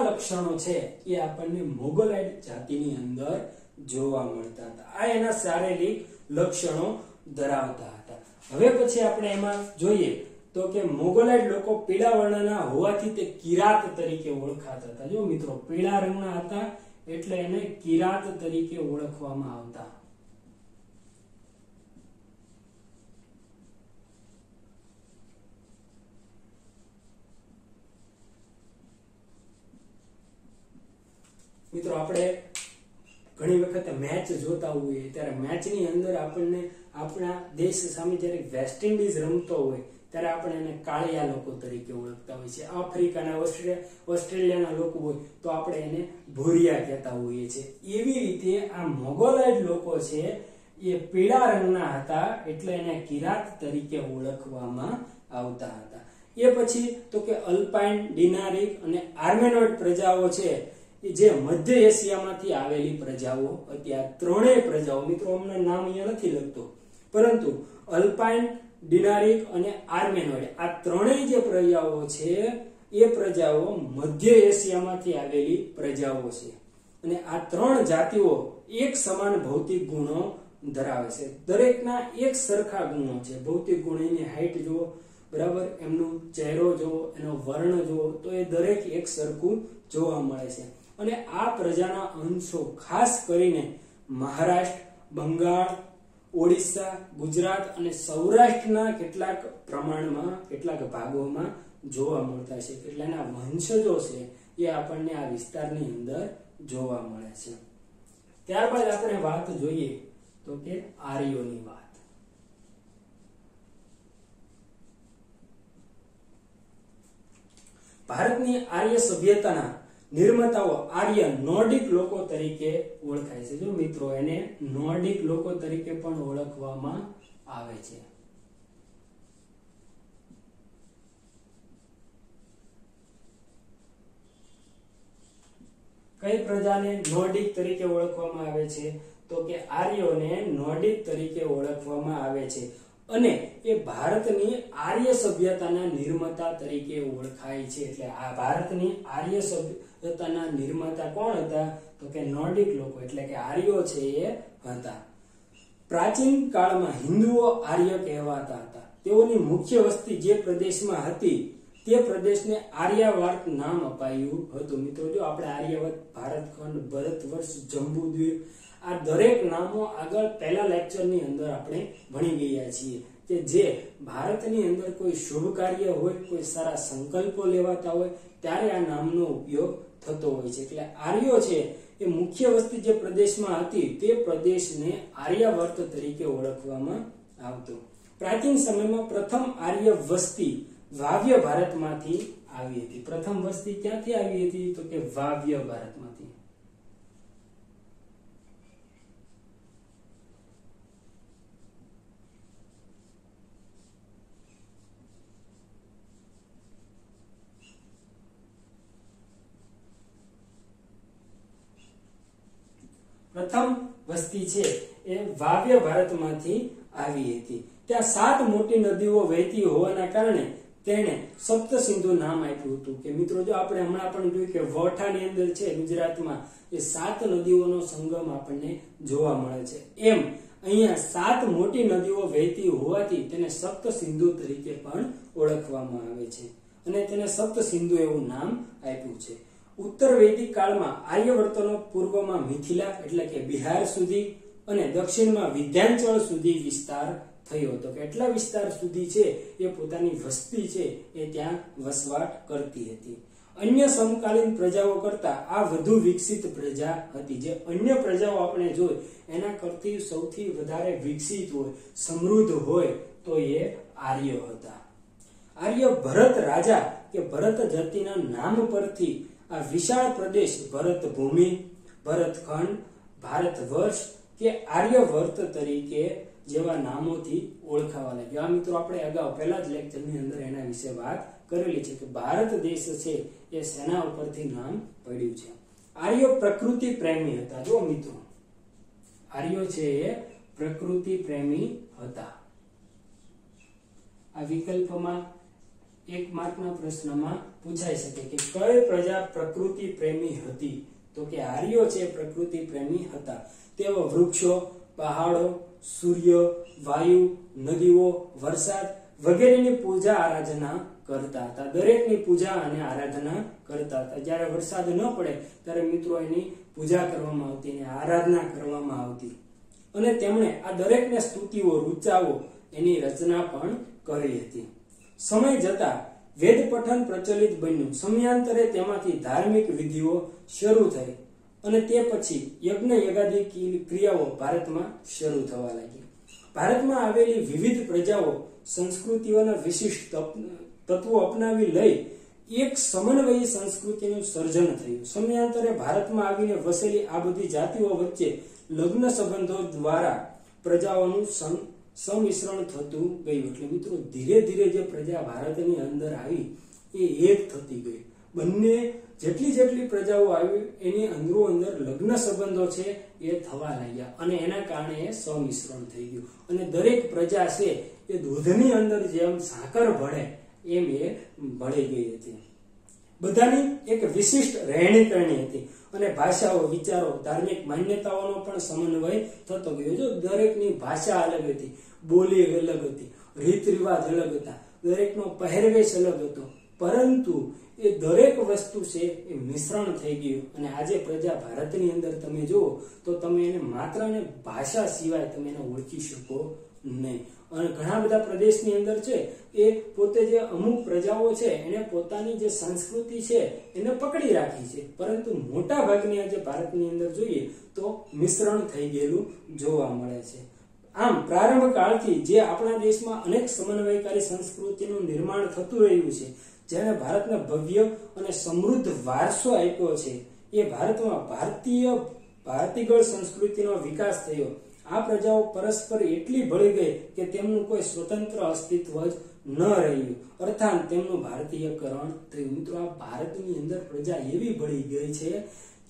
લક્ષણો છે એ આપણને મોગલાઇટ જાતિની અંદર જોવા મળતા હતા. આ એના શારીરિક લક્ષણો ધરાવતા હતા. હવે પછી આપણે એમાં જોઈએ તો કે મોગલાઇટ લોકો પીળા વર્ણના હોવાથી તે કિરાત તરીકે ઓળખાતા હતા. જો મિત્રો, પીળા રંગના હતા એટલે એને કિરાત તરીકે ઓળખવામાં આવતા મિત્રો, આપણે ઘણી વખત મેચ જોતા હોઈએ, ત્યારે મેચની અંદર આપણને આપણા દેશ સામે જ્યારે વેસ્ટ ઇન્ડિઝ રમતો હોય, ત્યારે આપણે એને કાળિયા લોકો તરીકે ઓળખતા હોય છે આફ્રિકાના ઓસ્ટ્રેલિયાના લોકો હોય, તો આપણે એને ભૂરિયા કહેતા હોઈએ છીએ. એવી રીતે આ મોગોલાઇડ લોકો છે, એ પીળા રંગના હતા, એટલે એને કિરાત તરીકે ઓળખવામાં આવતા હતા. એ પછી તો કે અલ્પાઇન, ડિનારિક અને આર્મેનોઇડ પ્રજાઓ છે જે મધ્ય એશિયામાંથી આવેલી પ્રજાઓ હતી ત્રણેય પ્રજાઓ, મિત્રો, અમને નામ અહીંયા નથી લખતો, પરંતુ અલ્પાઇન ડિનારિક અને આર્મેનોઇડ, આ ત્રણેય જે પ્રજાઓ છે, એ પ્રજાઓ મધ્ય એશિયામાંથી આવેલી પ્રજાઓ છે. અને આ ત્રણ જાતિઓ એક સમાન ભૌતિક ગુણો ધરાવે છે. દરેકના એક સરખા ગુણો છે. ભૌતિક ગુણ એની હાઈટ જુઓ, બરાબર? એમનો ચહેરો જુઓ, એનો વર્ણ જુઓ, તો એ દરેક એક સરખું જોવા મળે છે. અને આ પ્રજાના અંશો ખાસ કરીને મહારાષ્ટ્ર, બંગાળ, ઓડિશા, ગુજરાત અને સૌરાષ્ટ્રના કેટલાક પ્રમાણમાં, કેટલાક ભાગોમાં જોવા મળતા છે. એટલે એના વંશજો છે એ આપણને આ વિસ્તારની અંદર જોવા મળે છે. ત્યારબાદ આપણે વાત જોઈએ તો કે આર્યોની વાત. ભારતની આર્ય સભ્યતાના નિર્માતાઓ આર્ય નોર્ડિક લોકો તરીકે ઓળખાય છે. જો મિત્રો, એને નોર્ડિક લોકો તરીકે પણ ઓળખવામાં આવે છે. કઈ પ્રજાને નોર્ડિક તરીકે ઓળખવામાં આવે છે? તો કે આર્યોને નોર્ડિક તરીકે ઓળખવામાં આવે છે. અને એ ભારતની આર્ય સભ્યતાના નિર્માતા તરીકે ઓળખાય છે. એટલે આ ભારતની આર્ય સભ્યતાના નિર્માતા કોણ હતા? તો કે નોર્ડિક લોકો, એટલે કે આર્યો છે એ હતા. પ્રાચીન કાળમાં હિન્દુઓ આર્ય કહેવાતા હતા. તેઓની મુખ્ય વસ્તી જે પ્રદેશમાં હતી, તે પ્રદેશને આર્યાવર્ત નામ અપાયું હતું. મિત્રો, જો આપણે આર્યાવર્ત ભરત વર્ષ જંબુદ્વીપ આ દરેક નામો આગળ પહેલા લેક્ચરની અંદર આપણે ભણી ગયા છીએ કે જે ભારતની અંદર કોઈ શુભ કાર્ય હોય, કોઈ સારા સંકલ્પો લેવાતા હોય, ત્યારે આ નામનો ઉપયોગ થતો હોય છે. એટલે આર્યો છે એ મુખ્ય વસ્તી જે પ્રદેશમાં હતી, તે પ્રદેશને આર્યાવર્ત તરીકે ઓળખવામાં આવતો. પ્રાચીન સમયમાં પ્રથમ આર્ય વસ્તી વાવ્ય ભારતમાંથી આવી હતી. પ્રથમ વસ્તી ક્યાંથી આવી હતી? તો કે વાવ્ય ભારતમાંથી. પ્રથમ વસ્તી છે એ વાવ્ય ભારતમાંથી આવી હતી. ત્યાં સાત મોટી નદીઓ વહેતી હોવાના કારણે તેણે સપ્ત સિંધુ નામ આપ્યું હતું. કે મિત્રો, જો આપણે હમણાં પણ જોયું કે વઠાની અંદર છે, ગુજરાતમાં, એ સાત નદીઓનો સંગમ આપણને જોવા મળે છે. એમ, અહીંયા સાત મોટી નદીઓ વહેતી હોવાથી તેને સપ્ત સિંધુ તરીકે પણ ઓળખવામાં આવે છે. અને તેને સપ્ત સિંધુ એવું નામ આપ્યું છે. ઉત્તર વૈદિક કાળમાં આર્યવર્તનો પૂર્વમાં મિથિલા એટલે કે બિહાર સુધી અને દક્ષિણમાં વિધ્યાંચળ સુધી વિસ્તાર થયો હતો. કે એટલા વિસ્તાર સુધી છે એ પોતાની વસ્તી છે એ ત્યાં વસવાટ કરતી હતી. અન્ય સમકાલીન પ્રજાઓ કરતા આ વધુ વિકસિત પ્રજા હતી. જે અન્ય પ્રજાઓ આપણે જોઈ, એના કરતી સૌથી વધારે વિકસિત હોય, સમૃદ્ધ હોય, તો એ આર્ય હતા. આર્ય ભરત રાજા કે ભરત જાતિના નામ પરથી આ વિશાળ પ્રદેશ ભરત ભૂમિ ભરતખંડ ભારત વર્ષ કે આર્યવર્ત તરીકે જેવા નામોથી ઓળખાવા લાગ્યો. આ મિત્રો આપણે અગાઉ પહેલા જ લેક્ચરની અંદર એના વિશે વાત કરેલી છે કે ભારત દેશ છે એ સેના ઉપરથી નામ પડ્યું છે. આર્યો પ્રકૃતિ પ્રેમી હતા. જો મિત્રો, આર્યો છે એ પ્રકૃતિ પ્રેમી હતા. આ વિકલ્પમાં એક માર્કના પ્રશ્નમાં પૂછાઈ શકે કે કઈ પ્રજા પ્રકૃતિ પ્રેમી હતી? તો કે આર્યો છે પ્રકૃતિ પ્રેમી હતા. તેઓ વૃક્ષો, પહાડો, સૂર્ય, વાયુ, નદીઓ, વરસાદ વગેરેની પૂજા આરાધના કરતા હતા. દરેકની પૂજા અને આરાધના કરતા હતા. જ્યારે વરસાદ ન પડે, ત્યારે મિત્રો એની પૂજા કરવામાં આવતી એની આરાધના કરવામાં આવતી. અને તેમણે આ દરેકને સ્તુતિઓ, રૂચાઓ એની રચના પણ કરી હતી. સમય જતા વેદ પઠન પ્રચલિત બન્યું. સમયાંતરે તેમાંથી ધાર્મિક વિધિઓ શરૂ થઈ અને તે પછી યજ્ઞ યગાદી ક્રિયાઓ ભારતમાં શરૂ થવા લાગી. ભારતમાં આવેલી વિવિધ પ્રજાઓ સંસ્કૃતિઓના વિશિષ્ટ તત્વો અપનાવી લઈ એક સમન્વયી સંસ્કૃતિનું સર્જન થયું. સમયાંતરે ભારતમાં આવીને વસેલી આ બધી જાતિઓ વચ્ચે લગ્ન સંબંધો દ્વારા પ્રજાઓનું સંમિશ્રણ થતું ગયું. એટલે મિત્રો, ધીરે ધીરે જે પ્રજા ભારતની અંદર આવી, એ એક થતી ગઈ. બંને જેટલી જેટલી પ્રજાઓ આવી, એની અંદરો અંદર લગ્ન સંબંધો છે, એ થવા લાગ્યા. અને એના કારણે એ સમિશ્રણ થઈ ગયું. અને દરેક પ્રજા છે, એ દૂધની અંદર જેમ સાકર ભળે, એમ એ ભળી ગઈ હતી. બધાની એક વિશિષ્ટ રહેણી કરણી હતી. અને ભાષાઓ, વિચારો, ધાર્મિક માન્યતાઓનો પણ સમન્વય થતો ગયો. જો દરેકની ભાષા અલગ હતી બોલી અલગ હતી, રીત રિવાજ અલગ હતા, દરેકનો પહેરવેશ અલગ હતો. પરંતુ એ દરેક વસ્તુ છે એ મિશ્રણ થઈ ગયું. અને આજે પ્રજા ભારતની અંદર તમે જુઓ, તો તમે એને માત્ર ને ભાષા સિવાય તમે એને ઓળખી શકો નહીં. અને ઘણા બધા પ્રદેશની અંદર છે, એ પોતે જે અમુક પ્રજાઓ છે, એને પોતાની જે સંસ્કૃતિ છે, એને પકડી રાખી છે. પરંતુ મોટા ભાગની આજે ભારતની અંદર જોઈએ, તો મિશ્રણ થઈ ગયેલું જોવા મળે છે. આમ પ્રારંભ કાળથી જે આપણા દેશમાં અનેક સમન્વયકારી સંસ્કૃતિનું નિર્માણ થતું રહ્યું છે જેણે ભારતને ભવ્ય અને સમૃદ્ધ વારસો આપ્યો છે, એ ભારતમાં ભારતીય, ભારતીગળ સંસ્કૃતિનો વિકાસ થયો. આ પ્રજાઓ પરસ્પર એટલી ભળી ગઈ કે તેમનું કોઈ સ્વતંત્ર અસ્તિત્વ જ ન રહ્યું. અર્થાત તેમનું ભારતીયકરણ થયું. મિત્રો, આ ભારતની અંદર પ્રજા એવી ભળી ગઈ છે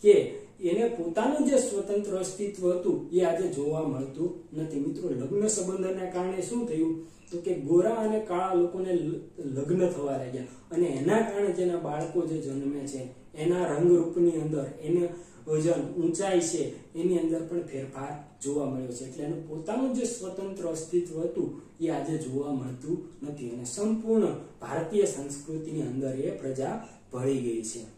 કે એને પોતાનું જે સ્વતંત્ર અસ્તિત્વ હતું એ આજે જોવા મળતું નથી. મિત્રો, લગ્ન સંબંધના કારણે શું થયું? તો કે ગોરા અને કાળા લોકોને લગ્ન થવા લાગ્યા. અને એના કારણે જેના બાળકો જે જન્મે છે, એના રંગરૂપની અંદર, એને વજન ઊંચાઈ છે, એની અંદર પણ ફેરફાર જોવા મળ્યો છે. એટલે એનું પોતાનું જે સ્વતંત્ર અસ્તિત્વ હતું એ આજે જોવા મળતું નથી. અને સંપૂર્ણ ભારતીય સંસ્કૃતિની અંદર એ પ્રજા ભળી ગઈ છે.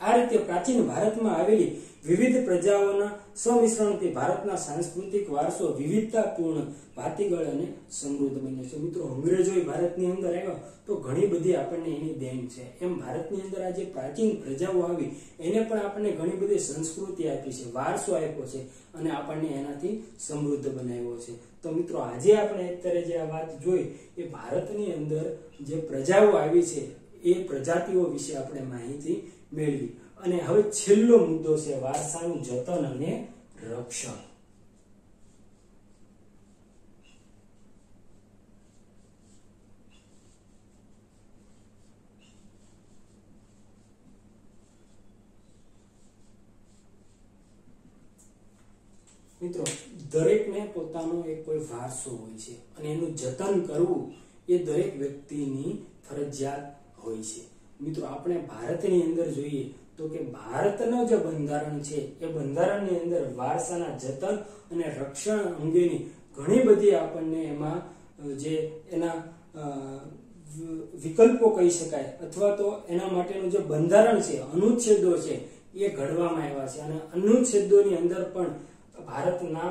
આ રીતે પ્રાચીન ભારતમાં આવેલી વિવિધ પ્રજાઓના સંમિશ્રણથી ભારતના સાંસ્કૃતિક વારસો, વિવિધતાપૂર્ણ ભાતીગળ અને સમૃદ્ધ બન્યો છે. મિત્રો અંગ્રેજો ભારતની અંદર આવ્યા, તો ઘણી બધી આપણને એની દેન છે. એમ ભારતની અંદર આ જે પ્રાચીન પ્રજાઓ આવી, એને પણ આપણને ઘણી બધી સંસ્કૃતિ આપી છે, વારસો આપ્યો છે અને આપણને એનાથી સમૃદ્ધ બનાવ્યો છે. તો મિત્રો, આજે આપણે અત્યારે જે આ વાત જોઈ, એ ભારતની અંદર જે પ્રજાઓ આવી છે, એ પ્રજાતિઓ વિશે આપણે માહિતી મેળવી. અને હવે છેલ્લો મુદ્દો છે, વારસાનું જતન અને રક્ષણ. મિત્રો, દરેકને પોતાનો એક કોઈ વારસો હોય છે અને એનું જતન કરવું એ દરેક વ્યક્તિની ફરજિયાત હોય છે. મિત્રો, આપણે ભારતની અંદર જોઈએ તો કે ભારતનો જે બંધારણ છે, એ બંધારણની અંદર વારસાના જતન અને રક્ષણ અંગેની ઘણી બધી આપણને એમાં જે એના વિકલ્પો કહી શકાય અથવા તો એના માટેનું જે બંધારણ છે, અનુચ્છેદો છે, એ ઘડવામાં આવ્યા છે. અને અનુચ્છેદોની અંદર પણ ભારતના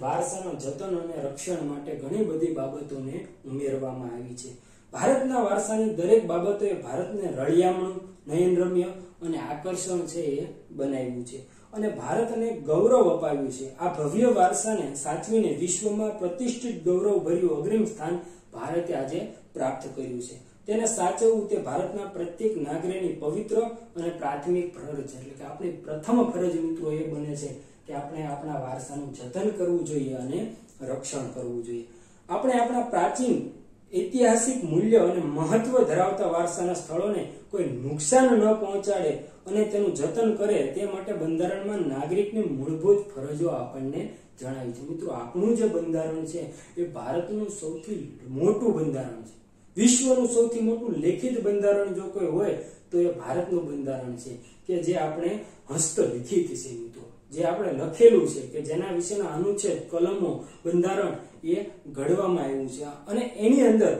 વારસાના જતન અને રક્ષણ માટે ઘણી બધી બાબતોને ઉમેરવામાં આવી છે. ભારતના વારસાની દરેક બાબતોએ ભારતને રળિયામણું, નયનરમ્ય અને આકર્ષણ છે એ બનાવ્યું છે. અને ભારતને ગૌરવ અપાવ્યું છે. આ ભવ્ય વારસાને સાચવીને વિશ્વમાં પ્રતિષ્ઠિત ગૌરવ ભર્યું અગ્રિમ સ્થાન ભારતે આજે પ્રાપ્ત કર્યું છે. તેને સાચવવું તે ભારતના પ્રત્યેક નાગરિકની પવિત્ર અને પ્રાથમિક ફરજ એટલે કે આપણી પ્રથમ ફરજ, મિત્રો, એ બને છે કે આપણે આપણા વારસાનું જતન કરવું જોઈએ અને રક્ષણ કરવું જોઈએ. આપણે આપણા પ્રાચીન ઐતિહાસિક મૂલ્ય અને મહત્વ ધરાવતા વારસાના સ્થળોને કોઈ નુકસાન ન પહોંચાડે અને તેનું જતન કરે તે માટે બંધારણમાં નાગરિકની મૂળભૂત ફરજો આપણને જણાવી છે. મિત્રો, આપણું જે બંધારણ છે એ ભારતનું સૌથી મોટું બંધારણ છે. વિશ્વનું સૌથી મોટું લેખિત બંધારણ જો કોઈ હોય તો એ ભારતનું બંધારણ છે કે જે આપણે હસ્તલિખિત છે. મિત્રો, જે આપણે લખેલું છે કે જેના વિશેના અનુચ્છેદ, કલમો, બંધારણ એ ઘડવામાં આવ્યું છે. અને એની અંદર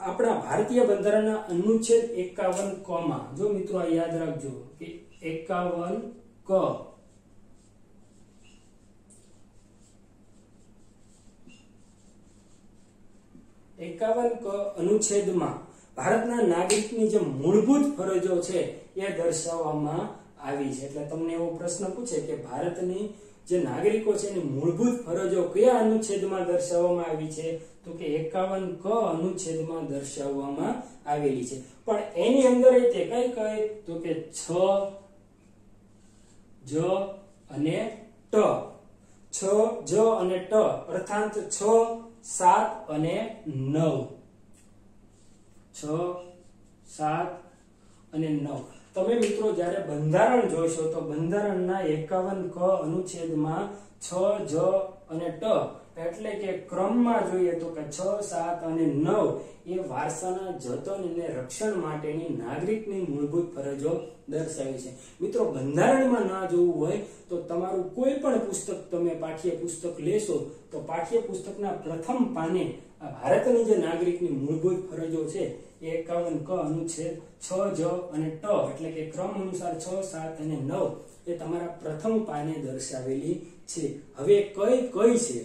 આપણા ભારતીય બંધારણના અનુચ્છેદ એકાવન ક માં જો મિત્રો આ યાદ રાખજો કે એકાવન ક. એકાવન ક અનુચ્છેદમાં ભારતના નાગરિકની જે મૂળભૂત ફરજો છે એ દર્શાવવામાં આવી છે. એટલે તમને એવો પ્રશ્ન પૂછે કે ભારતની જે નાગરિકો છે એની મૂળભૂત ફરજો કયા અનુચ્છેદમાં દર્શાવવામાં આવી છે? તો કે એકાવન ક અનુચ્છેદમાં દર્શાવવામાં આવેલી છે. પણ એની અંદર તે કઈ કઈ તો કે છ, જ અને ટ. છ, જ અને ટ અર્થાંત છ, સાત અને નવ. છ, સાત અને નવ. તમે મિત્રો જ્યારે બંધારણ જોઈશો તો બંધારણના એકાવન ક અનુચ્છેદમાં છ, જ અને ટ એટલે કે ક્રમમાં જોઈએ તો કે છ, સાત અને નવ એ વારસાના જતન અને રક્ષણ માટેની નાગરિકની મૂળભૂત ફરજો દર્શાવી છે. મિત્રો, બંધારણમાં ના જોવું હોય તો તમારું કોઈ પણ પુસ્તક તમે પાઠ્ય પુસ્તક લેશો તો પાઠ્ય પુસ્તકના પ્રથમ પાને ભારતની જે નાગરિકની મૂળભૂત ફરજો છે એ એકાવન ક અનુચ્છેદ છ જ અને ટ એટલે કે ક્રમ અનુસાર છ, સાત અને નવ એ તમારા પ્રથમ પાને દર્શાવેલી છે. હવે કઈ કઈ છે?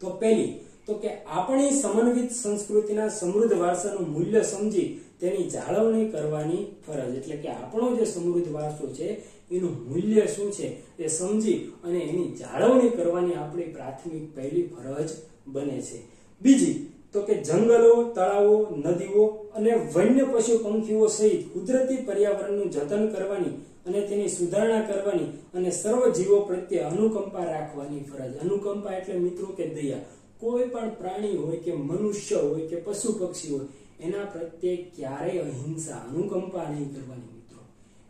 તો પહેલી, તો કે આપણી સમન્વિત સંસ્કૃતિના સમૃદ્ધ વારસાનું મૂલ્ય સમજી તેની જાળવણી કરવાની ફરજ. એટલે કે આપણો જે સમૃદ્ધ વારસો છે, એનું મૂલ્ય શું છે? એ સમજી અને એની જાળવણી કરવાની આપણી પ્રાથમિક પહેલી ફરજ બને છે. બીજી તો કે જંગલો, તળાવો, નદીઓ અને વન્ય પશુ પંખીઓ સહિત કુદરતી પર્યાવરણનું જતન કરવાની અને તેની સુધારણા કરવાની અને સર્વ જીવો પ્રત્યે અનુકંપા રાખવાની ફરજ. અનુકંપા એટલે મિત્રો કે દયા. કોઈ પણ પ્રાણી હોય કે મનુષ્ય હોય કે પશુ પક્ષી હોય, એના પ્રત્યે ક્યારેય અહિંસા, અનુકંપા નહીં કરવાની મિત્રો.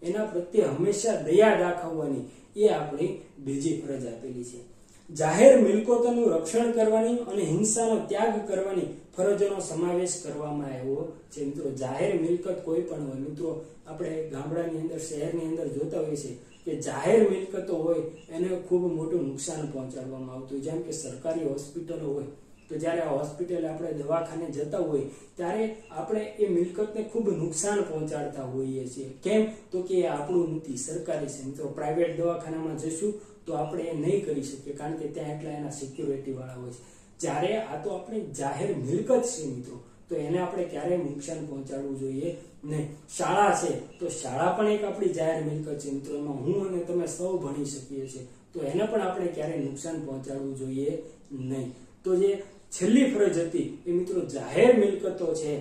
એના પ્રત્યે હંમેશા દયા દાખવવાની એ આપણી બીજી ફરજ આપેલી છે. જાહેર મિલકતોનું રક્ષણ કરવાની અને હિંસાનો ત્યાગ કરવાની ફરજોનો સમાવેશ કરવામાં આવ્યો છે. મિત્રો, જાહેર મિલકત કોઈ પણ હોય, મિત્રો, આપણે ગામડાની અંદર, શહેરની અંદર જોતા હોઈએ છીએ કે જાહેર મિલકતો હોય, એને ખૂબ મોટું નુકસાન પહોંચાડવામાં આવતું. જેમ કે સરકારી હોસ્પિટલો હોય, તો જ્યારે આ હોસ્પિટલ આપણે દવાખાને જતા હોય, ત્યારે આપણે એ મિલકતને ખૂબ નુકસાન પહોંચાડતા હોઈએ છીએ. કેમ? તો કે આપણું નથી સરકારી છે. મિત્રો, પ્રાઇવેટ દવાખાનામાં જશું તો આપણે એ નહીં કરી શકીએ, કારણ કે ત્યાં એટલા એના સિક્યુરિટી વાળા હોય છે. જ્યારે આ તો આપણી જાહેર મિલકત છે મિત્રો, તો એને આપણે ક્યારેય નુકસાન પહોંચાડવું જોઈએ નહીં. શાળા છે, તો શાળા પણ એક આપણી જાહેર મિલકત છે મિત્રો, એમાં હું અને તમે સૌ ભણી શકીએ છીએ. તો એને પણ આપણે ક્યારેય નુકસાન પહોંચાડવું જોઈએ નહીં. તો જે છેલ્લી ફરજ હતી એ મિત્રો જાહેર મિલકતો છે,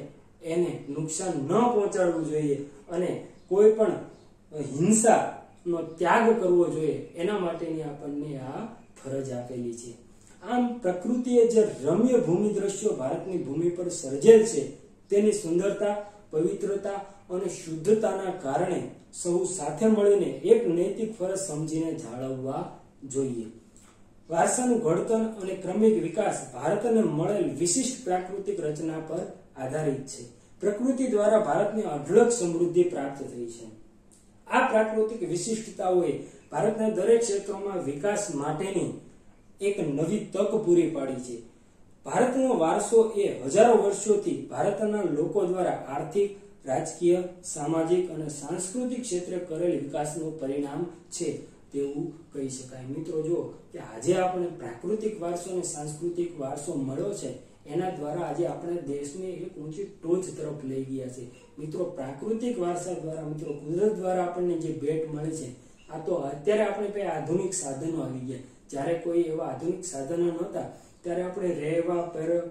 એને નુકસાન ન પહોંચાડવું જોઈએ. અને કોઈ પણ હિંસાનો ત્યાગ કરવો જોઈએ, એના માટેની આપણને આ ફરજ આપેલી છે. આમ પ્રકૃતિએ જે રમ્ય ભૂમિ દ્રશ્યો ભારતની ભૂમિ પર સર્જેલ છે, તેની સુંદરતા, પવિત્રતા અને શુદ્ધતાના કારણે સૌ સાથે મળીને એક નૈતિક ફરજ સમજીને જાળવવા જોઈએ. વારસાનું ઘડતર અને ક્રમિક વિકાસ ભારતને મળેલ વિશિષ્ટ પ્રાકૃતિક રચના પર આધારિત છે. પ્રકૃતિ દ્વારા ભારતને અઢળક સમૃદ્ધિ પ્રાપ્ત થઈ છે. આ પ્રાકૃતિક વિશિષ્ટતાઓએ ભારતના દરેક ક્ષેત્રોમાં વિકાસ માટેની એક નવી તક પૂરી પાડી છે. ભારતનો વારસો એ હજારો વર્ષોથી ભારતના લોકો દ્વારા આર્થિક, રાજકીય, સામાજિક અને સાંસ્કૃતિક ક્ષેત્રે કરેલ વિકાસનું પરિણામ છે તેવું કહી શકાય. મિત્રો જો કે આજે આપણે પ્રાકૃતિક વારસો અને સાંસ્કૃતિક વારસો મળ્યો છે એના દ્વારા આજે આપણે દેશને એક ઊંચી ટોચ તરફ લઈ ગયા છે. મિત્રો, પ્રાકૃતિક વારસા દ્વારા, મિત્રો, કુદરત દ્વારા આપણને જે ભેટ મળે છે, આ તો અત્યારે આપણે કઈ આધુનિક સાધનો આવી ગયા. જ્યારે કોઈ એવા આધુનિક સાધનો નહોતા, ત્યારે આપણે રહેવા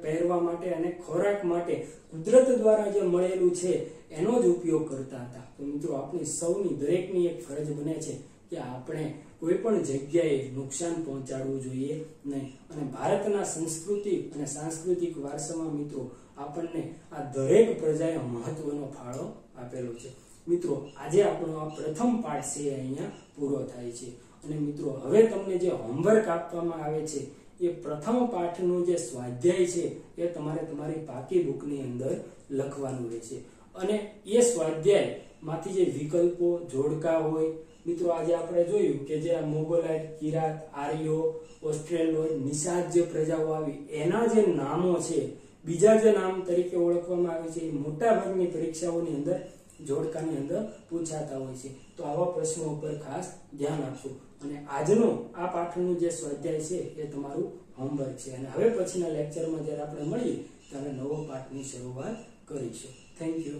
પહેરવા માટે અને ખોરાક માટે કુદરત દ્વારા જે મળેલું છે, એનો જ ઉપયોગ કરતા હતા. તો મિત્રો, આપણી સૌની દરેકની એક ફરજ બને છે કે આપણે કોઈ પણ જગ્યાએ નુકસાન પહોંચાડવું જોઈએ નહીં. અને ભારતના સંસ્કૃતિ અને સાંસ્કૃતિક વારસામાં મિત્રો, આપણને આ દરેક પ્રજાએ મહત્વનો ફાળો આપેલો છે. મિત્રો, આજે આપણો આ પ્રથમ પાઠ છે અહીંયા પૂરો થાય છે. અને મિત્રો, હવે તમને જે હોમવર્ક આપવામાં આવે છે, એ પ્રથમ પાઠનું જે સ્વાધ્યાય છે, એ તમારે તમારી પાકી બુકની અંદર લખવાનું રહેશે. અને એ સ્વાધ્યાયમાંથી જે વિકલ્પો, જોડકા હોય મિત્રો, આજે આપણે જોયું કે જે આ મોગલાઇટ, કિરાત, આર્યો ઓસ્ટ્રેલોઇડ નિષાદ જે પ્રજાઓ આવી, એના જે નામો છે, બીજા જે નામ તરીકે ઓળખવામાં આવે છે, એ મોટા ભાગની પરીક્ષાઓની અંદર, જોડકાની અંદર પૂછાતા હોય છે. તો આવા પ્રશ્નો ઉપર ખાસ ધ્યાન આપશો. અને આજનો આ પાઠનું જે સ્વાધ્યાય છે, એ તમારું હોમવર્ક છે. અને હવે પછીના લેક્ચરમાં જ્યારે આપણે મળીએ, ત્યારે નવો પાઠની શરૂઆત કરીશું. Thank you